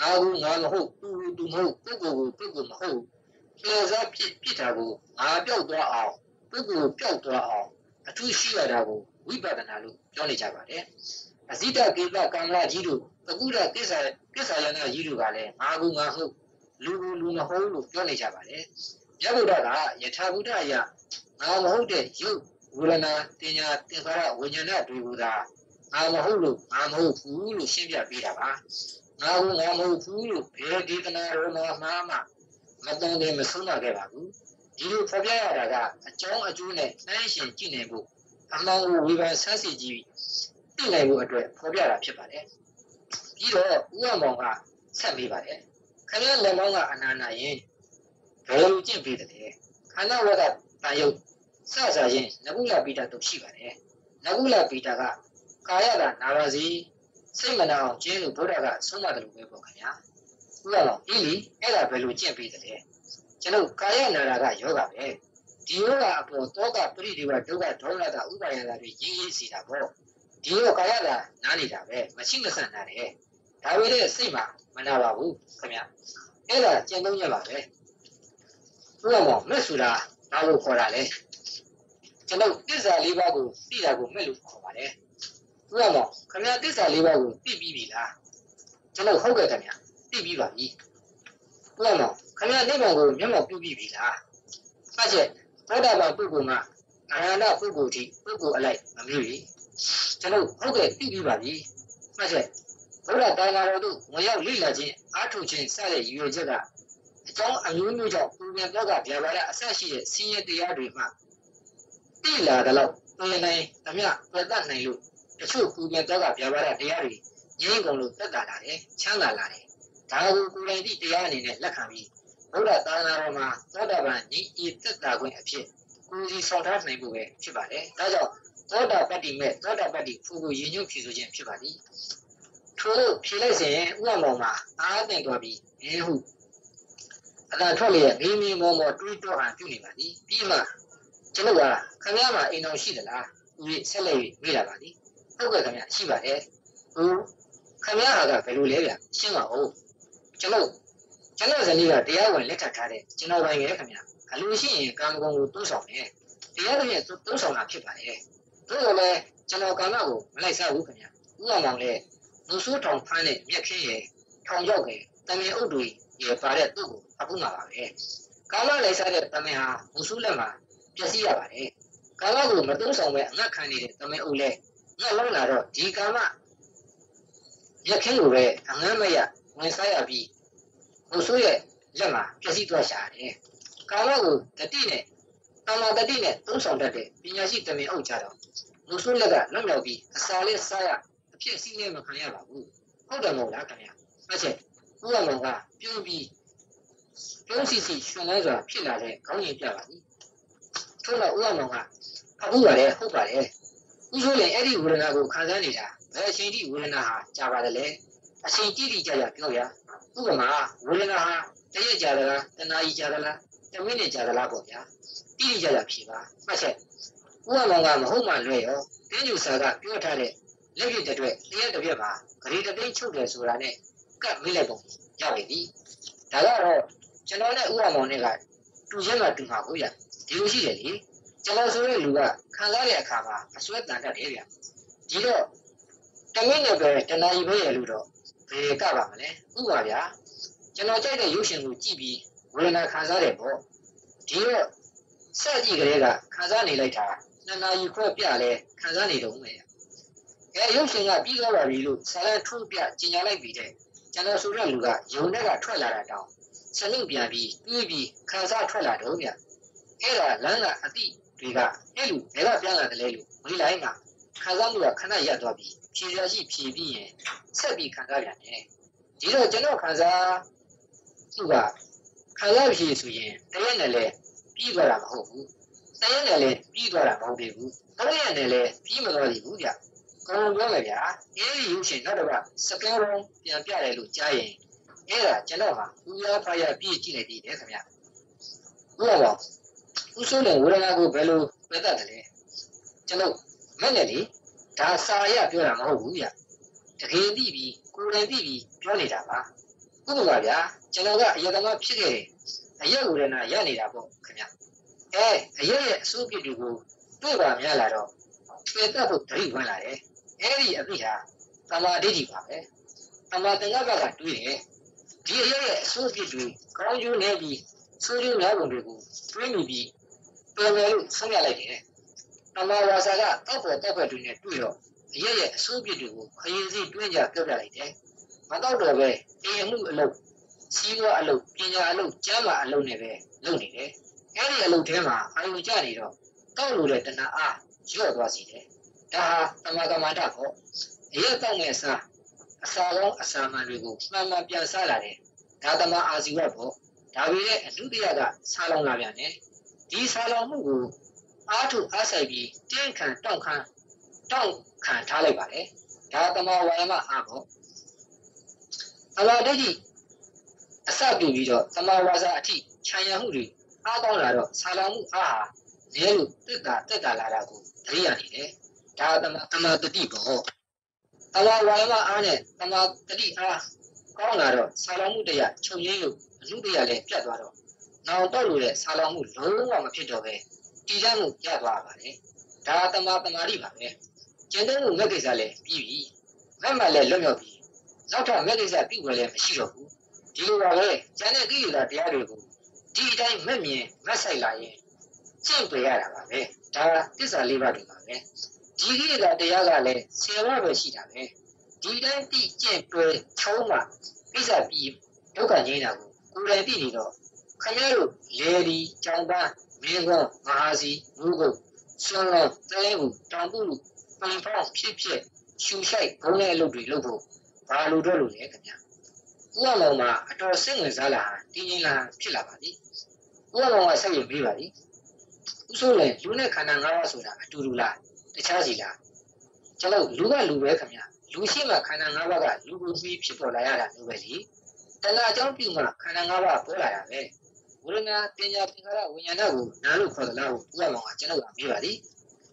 Speaker 1: ငါကငါမဟုတ်သူသူမဟုတ်ပုဂ္ဂိုလ်ကိုပုဂ္ဂိုလ်မဟုတ်ကျေစားဖြစ်ဖြစ်တာကိုငါပြောက်သွားအောင်ပုဂ္ဂိုလ်ပြောက်သွားအောင်အထူးရှိရတာကိုဝိပဿနာလို့ပြောနေကြပါတယ်အဇိတကေပကံလာကြီးတို့ တကုဒကိစ္စကိစ္စယနာကြီးတို့ကလည်းငါကငါဟုတ်လူလူလူမဟုတ်လို့ပြောနေကြပါတယ်မြတ်ဗုဒ္ဓကယထာဘုဒ္ဓအရာငါမဟုတ်တဲ့ရုပ်ဝေဒနာတင်ညာသင်္ခါရဝိညာဏတွေကိုသာငါမဟုတ်လို့ငါမဟုတ်ဘူးလို့ရှင်းပြပေးတာပါငါကငါမဟုတ်ဘူးလို့ဘယ်ဒီကနာရောမှာမှားမှမတန်တယ်မဆုံးနိုင်ခဲ့ပါဘူးဒီလိုဖော်ပြရတာကအကြောင်းအကျိုးနဲ့နှိုင်းရှင်ကြည့်နေဖို့အမှန်ကိုဝေဖန်ဆန်းစစ်ကြည့်သိနိုင်ဖို့အတွက်ဖော်ပြတာဖြစ်ပါတယ် ပြီးတော့ဥပမောင်ကဆက်ပေးပါတယ်ခင်ဗျားလက်မောင်းကအနာနာရင်ဘယ်လိုကြည့်ပေးတယ်ခန္ဓာဝကတာယုတ်စစချင်းနကုလပိတာတို့ရှိပါတယ်နကုလပိတာကကာယကနာပါစီစိတ်မနာအောင်ကျင်းလို့ဘုရားကဆုံးမတယ်လို့ပဲပေါ့ခင်ဗျာဥပမာအေးလီအဲ့ဒါဘယ်လိုကျင့်ပေးတယ်ကျွန်တော်ကာယနာတာကယောဂပဲဒီယောဂအပေါ်တောကပရိဒီဝဒုက္ခဒေါမနတာဥပါယတာတွေရင်းရင်းစီတာပေါ့ဒီယောကာယကနားနေတာပဲမရှိမဆန်တာတယ် ဒါပေမဲ့စိတ်မှာမနာပါဘူးခင်ဗျအဲ့ဒါကျင့်သုံးရပါပဲဥပမာမက်ဆူတာဘာလို့ခေါ်တာလဲကျွန်တော်တစ္ဆာလေးပါးကိုသိတာကိုမဲ့လို့ခေါ်ပါတယ်ဥပမာခင်ဗျာတစ္ဆာလေးပါးကိုသိပြီးပြီလားကျွန်တော်ဟုတ်ကဲ့ခင်ဗျာသိပြီးပါပြီဥပမာခင်ဗျာနိဗ္ဗာန်ကိုမျက်မှောက်ပြုပြီးပြီလားဖတ်ချက်သောတာပန်ပုဂ္ဂိုလ်ကအရဟံပုဂ္ဂိုလ်တိပုဂ္ဂိုလ်အလိုက်မမျိုးကြီးကျွန်တော်ဟုတ်ကဲ့သိပြီးပါပြီဖတ်ချက် ဘုရားတာဃာတော်တို့ဝင်ရောက်လိလာခြင်းအားထုတ်ခြင်းစတဲ့ရည်ရွယ်ချက်ကအကြောင်းအမျိုးမျိုးကြောင့်ပူပင်တော့ကဗျာပါဒအဆက်ရှိတဲ့ဆင်းရဲတရားတွေမှတိလာတဲ့လောက်ပြင်နိုင်သမျှပြတ်တတ်နိုင်လို့တချို့ကူပြန်တော့ကပြပါရတရားတွေငြိမ်းကုန်လို့တက်တာလာတယ်ချမ်းသာလာတယ်ဒါကိုကိုယ်တိုင်တိတရားအနေနဲ့လက်ခံပြီးဘုရားသာသနာတော်မှာသောတာပန်ညီဤတက်တာခွင့်အဖြစ်ကိုယ်စီဆောင်ထားနိုင်ဖို့ပဲဖြစ်ပါတယ်ဒါကြောင့်သောတာပတ္တိမဲ့သောတာပတ္တိဖူကိုရည်ညွှန်းဖြေဆိုခြင်းဖြစ်ပါသည် ထို့ဖြေလိုက်စဉ်ဥပမာမှာအားသိမ့်သွားပြီးဘင်းဟုအသာထွက်လျက်မိမိမောမောတွေးတော့ဟန်ပြုနေပါသည်ပြီးမှကျွန်တော်ကခင်ဗျားမှာအိမ်တော်ရှိသလားဦးဆက်လက်၍မေးလာပါသည်ဟုတ်ကဲ့ခင်ဗျာရှိပါတယ်ဟိုခင်ဗျားဟာကဘယ်လိုလဲဗျရှင်းပါဦးကျွန်တော်ကျွန်တော်ဇနီးကတရားဝင်လက်ထပ်ထားတဲ့ကျွန်တော်ပိုင်ရဲ့ခင်ဗျာအလိုရှိရင်ကာမဂုဏ်ကိုတိုးဆောင်တယ်တရားဝင်တိုးဆောင်တာဖြစ်ပါတယ်တို့ကလည်းကျွန်တော်ကာမကိုမလိုက်စားဘူးခင်ဗျာဥအောင်မောင်လည်း လူဆိုးထောင်ဖမ်းတဲ့မြက်ခင်းရဲ့ထောင်ရောက်ခဲ့တမင်အုပ်တွေရပါတဲ့သူ့ကိုအခုမှာပါပဲကာမလိုက်စားတဲ့တမင်ဟာလူဆိုးလက်မှာပျက်စီးရပါတယ်ကာမကိုမတုံးဆောင်ပဲအငတ်ခံနေတဲ့တမင်အုပ်လဲငတ်လုံးလာတော့ဒီကာမရက်ခင်းကိုပဲအငမ်းမရဝင်စားရပြီးလူဆိုးရဲ့လက်မှာပျက်စီးသွားရှာတယ်ကာမကိုတတိနဲ့ကာမတတိနဲ့တုံးဆောင်တတ်တဲ့ပညာရှိတမင်အုပ်ကြတော့လူဆိုးလက်ကလွတ်မြောက်ပြီးအစာလေးစားရ အဖြစ်အစည်းနဲ့မခံရပါဘူးဟုတ်တယ်မဟုတ်လားခင်ဗျာအဲ့ချက်ဥရမောင်ကပြုံးပြီးပြုံးစီစီရှင်လဲစွာဖြစ်လာတဲ့ခေါင်းရင်ပြပါသည်ထို့တော့ဥရမောင်ကအခုပါတယ်ဟုတ်ပါတယ်ဥဆိုးလည်းအဲ့ဒီဝေဒနာကိုခံစားနေတာဘယ်အချိန်ထိဝေဒနာဟာကြာပါတယ်လေအချိန်တိတိကျကျပြောရဥပမာဝေဒနာဟာတရက်ကြာသလားတနာရီကြာသလားတမိနစ်ကြာသလားပေါ့ဗျာတိတိကျကျဖြေပါမှတ်ချက်ဥရမောင်ကမဟုတ်မှလွဲရောတင်းကျူစာကပြောထားတဲ့ လက်ရည်တဲ့အတွက်တရက်တစ်ပြက်မှာဂရီတသိန်းချုပ်တယ်ဆိုတာနဲ့ကတ်မိလိုက်ပုံရောက်နေပြီဒါကတော့ကျွန်တော်နဲ့ဥရမောင်နဲ့ကတူချင်းမှတူမှာကိုဗျဒီလိုရှိတယ်လေကျွန်တော်ဆိုတဲ့လူကခံစားတဲ့အခါမှာအစွဲတန်တတ်တယ်ဗျဒီတော့တမင်းနဲ့ပဲတနာရီပဲရလို့တော့ဘယ်ကပါမလဲဥပါဗျာကျွန်တော်ကြိုက်တဲ့ရုပ်ရှင်ကိုကြည့်ပြီးဝေဒနာခံစားတယ်ပေါ့ဒီတော့စက်ကြည့်ကလေးကခံစားနေလိုက်တာနှစ်နာရီခွဲပြလဲခံစားနေတော့မယ် အဲရုပ်ရှင်ကပြီးသွားပါပြီလို့ဆလန်ထိုးပြကျင်ညာလိုက်ပြီးတဲ့ကျွန်တော်ဆိုတဲ့လူကယုံတဲ့ကထွက်လာတာတောင်စနုပြန်ပြီးတွေးပြီးခံစားထွက်လာတော့ဗျအဲ့ဒါလမ်းကအတိတွေကအဲ့လူဘယ်ကပြန်လာတယ်လဲလို့ဝေးလိုက်မှာခံစားမှုကခဏရပ်သွားပြီးဖြေရရှိဖြေပြီးရင်ဆက်ပြီးခံစားပြန်တယ်ဒီတော့ကျွန်တော်ခံစားသူကခံစားဖြေဆိုရင်တရက်နဲ့လဲပြီးသွားတာမဟုတ်ဘူးတရက်နဲ့လဲပြီးသွားတာမဟုတ်သေးဘူးတရက်နဲ့လဲပြီးမသွားသေးဘူးဗျ ကောင်းပြောမယ်ဗျာအဲဒီရုပ်ရှင်နောက်တော့စကဲရုံးပြန်ပြတယ်လို့ကြားရင်အဲ့ဒါကျွန်တော်ဟာဦးရဖာရပြည့်ကြည့်လိုက်သေးတယ်ခင်ဗျဟုတ်ပါဘူးဦးစိုးလည်းဝေဒနာကိုဘယ်လိုပြတ်တတ်တယ်လဲကျွန်တော်မဲ့နဲ့လေဒါစာရပြောတာမဟုတ်ဘူးဗျတကယ်သိပြီးကိုယ်တိုင်သိပြီးပြောနေတာပါဥပမာဗျာကျွန်တော်ကအယကမဖြစ်ခဲ့တယ်အယက်ဝေဒနာရနေတာပေါ့ခင်ဗျအဲအယက်ရဲ့အစိုးပြစ်တွေကိုတွေ့ပါများလာတော့ပြတ်တတ်ဖို့တတိဝင်လာတယ် အဲ့ဒီအသိဟာသမာဓိဋ္ဌိပါပဲသမာသင်္ကပ္ပကတွေးတယ်ဒီအရာရဲ့အဆိုးပြစ်တွေကောင်းကျိုးနေပြီးဆိုးကျိုးများပုံတွေကိုတွေးမိပြီးပြန်မယ်လို့ဆုံးရလိုက်တယ်သမာဝါစာကတောက်ပေါ်တောက်ဘက်တွေနဲ့တွေ့တော့အရာရဲ့အဆိုးပြစ်တွေကိုခရင်စီတွင်းကြပြောပြလိုက်တယ်မတော့တော့ပဲအေးမှုအလုပ်စီးပွားအလုပ်ပညာအလုပ်ကျမ်းမာအလုပ်နဲ့ပဲလုပ်နေတယ်အဲ့ဒီအလုပ်ထဲမှာအာရုံကျနေတော့တောက်လို့တဲ့တဏှာအားရော့သွားစီတယ် ဒါဟာသမာကမ္မတာပေါ့အရက်တောက်မဲ့စားအစာကောင်းအစာမှန်တွေကိုမှန်မှန်ပြန်စားလာတယ်ဒါသမာအာဇီဝပေါ့ဒါပေမဲ့အလူတရကစားလောင်လာပြန်တယ်ဒီစားလောင်မှုကိုအားထုတ်အားဆိုင်ပြီးတင်းခံတောင့်ခံတောင့်ခံထားလိုက်ပါတယ်ဒါသမာဝါယမအားပေါ့အလာဒိဋ္ဌိအစပြုပြီးတော့သမာဝါစာအထိခြံရမှုတွေအားကောင်းလာတော့စားလောင်မှုအားဟာလဲလို့တက်တာတက်တာလာတာကိုသတိရနေတယ် ဒါသမတမတတိဘောတမဝါယမအားနဲ့တမတတိအားကောင်းလာတော့ဆာလောင်မှုတရားချုပ်ရင်းလို့အမှုတရားလည်းပြတ်သွားတော့နောက်တော့လို့တဲ့ဆာလောင်မှုလုံးဝမဖြစ်တော့ပဲတည်ရမှုရသွားပါတယ်ဒါတမတမာတိပါပဲကျင့်တဲ့မှုမဲ့ကိစ္စလည်းပြီးပြီမဲ့မှလည်းလွတ်မြောက်ပြီနောက်ထပ်မဲ့ကိစ္စပြုတ်လည်းမရှိတော့ဘူးဒီလိုပါပဲကျန်တဲ့ကိလေသာတရားတွေကိုဒီအတိုင်းမဲ့မြင်မက်ဆိုင်လာရင်ကျင့်ပြရတာပါပဲဒါသစ္စာလေးပါးတွေပါပဲ ဒီကိလေသာတရားကလည်းဆယ်ဝပဲရှိတာပဲဒီတိုင်းတိကျင့်တွဲချုံးမှကိစ္စပြီးဒုက္ခငြိမ်းတာကိုကိုယ်တိုင်သိနေတော့ခမရတို့လေဒီကြောင်ပန်းမင်းကောမဟာစီလူကုတ်ဆွမ်းလောသလဲဘူးတောင်ပုလူပင်ဖောင်းဖြစ်ဖြစ်ရှူရှိုက်ဘုံတဲ့အလုပ်တွေလုပ်ဖို့ဘာလို့တော့လို့လဲခင်ဗျာဥပမောင်မှာအတော်စိတ်ဝင်စားလာတင်းရင်လာဖြစ်လာပါပြီဥပမောင်ကစိတ်ရင်မေးပါပြီဥဆိုးလေလူနဲ့ခန္ဓာ၅ပါးဆိုတာအတူတူလား တခြားစီလားကျွန်တော်လူကလူပဲခင်ဗျာလူရှိမှခန္ဓာ၅ပါးကလူကိုပြီးဖြစ်ပေါ်လာရတာမျိုးပဲလေတဏှာအကြောင်းပြုမှခန္ဓာ၅ပါးပေါ်လာတာပဲဝိရဏပညာသင်္ခါရဝိညာဏကိုနာလို့ခေါ်သလားဟုဥပမောင်ကကျွန်တော်ကမေးပါသည်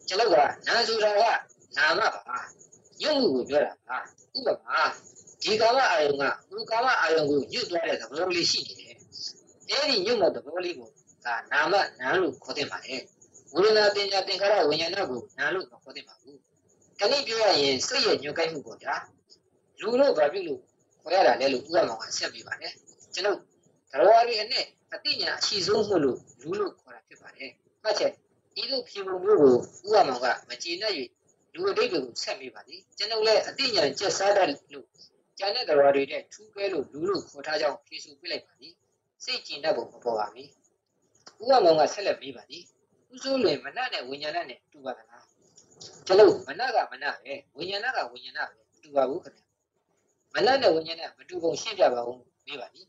Speaker 1: ကျွန်တော်ကနာဆိုတာကနာမပါညွတ်မှုကိုပြောတာပါဥပမာဒီကာမအာယုံကဘုကာမအာယုံကိုညွတ်သွားတဲ့သဘောလေးရှိနေတယ်အဲဒီညွတ်တဲ့သဘောလေးကိုဒါနာမနာလို့ခေါ်တဲ့ပါတယ် ဝိရဏပညာသင်္ခါရဝိညာဏကိုနာလို့ခေါ်တဲ့ပါဘူးခဏပြောရရင်စိတ်ရဲ့ညွတ်ကိုက်မှုပေါ့ဗျာလူလို့ဘာဖြစ်လို့ခေါ်ရတာလဲလို့ဥပမာကဆက်ပြပါတယ်ကျွန်တော်တော်ရီအနဲ့အတိညာအရှိဆုံးမှုလို့လူလို့ခေါ်တာဖြစ်ပါတယ်မှတ်ချက်ဒီလိုဖြေပုံမျိုးကိုဥပမာကမကျေနပ်၍လူအတိတ်ကိုဆက်မိပါသည်ကျွန်တော်လည်းအတိညာကျက်စားတတ်လို့ကျန်တဲ့တော်ရီတဲ့ထူးပဲလို့လူလို့ခေါ်ထားကြောင်းဖြေဆိုပြလိုက်ပါသည်စိတ်ကျင်တတ်ဖို့မပေါ်ပါဘူးဥပမာကဆက်လက်ပြီးပါသည် ဥဆိုးလွင်မနနဲ့ဝိညာဏနဲ့တူပါသလားကျွန်တော်မနကမနပဲဝိညာဏကဝိညာဏပဲတူပါဘူးခင်ဗျမနနဲ့ဝိညာဏမတူပုံရှင်းပြပါဦးမေးပါသည်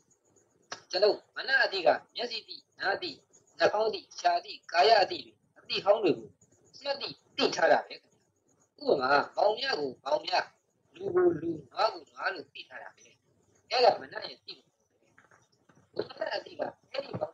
Speaker 1: ကျွန်တော်မနအတိကမျက်စိတိနားတိနှာခေါင်းတိရှားတိကာယအတိတွေအတိဟောင်းတွေကိုမှတ်တိသိထားတာပဲဥပမာဘောင်မြကိုဘောင်မြလူကိုလူငါကိုငါလို့သိထားတာပဲအဲ့ဒါမနရဲ့သိဖို့ဝိညာဏအတိကအဲ့ဒီဘောင်မြ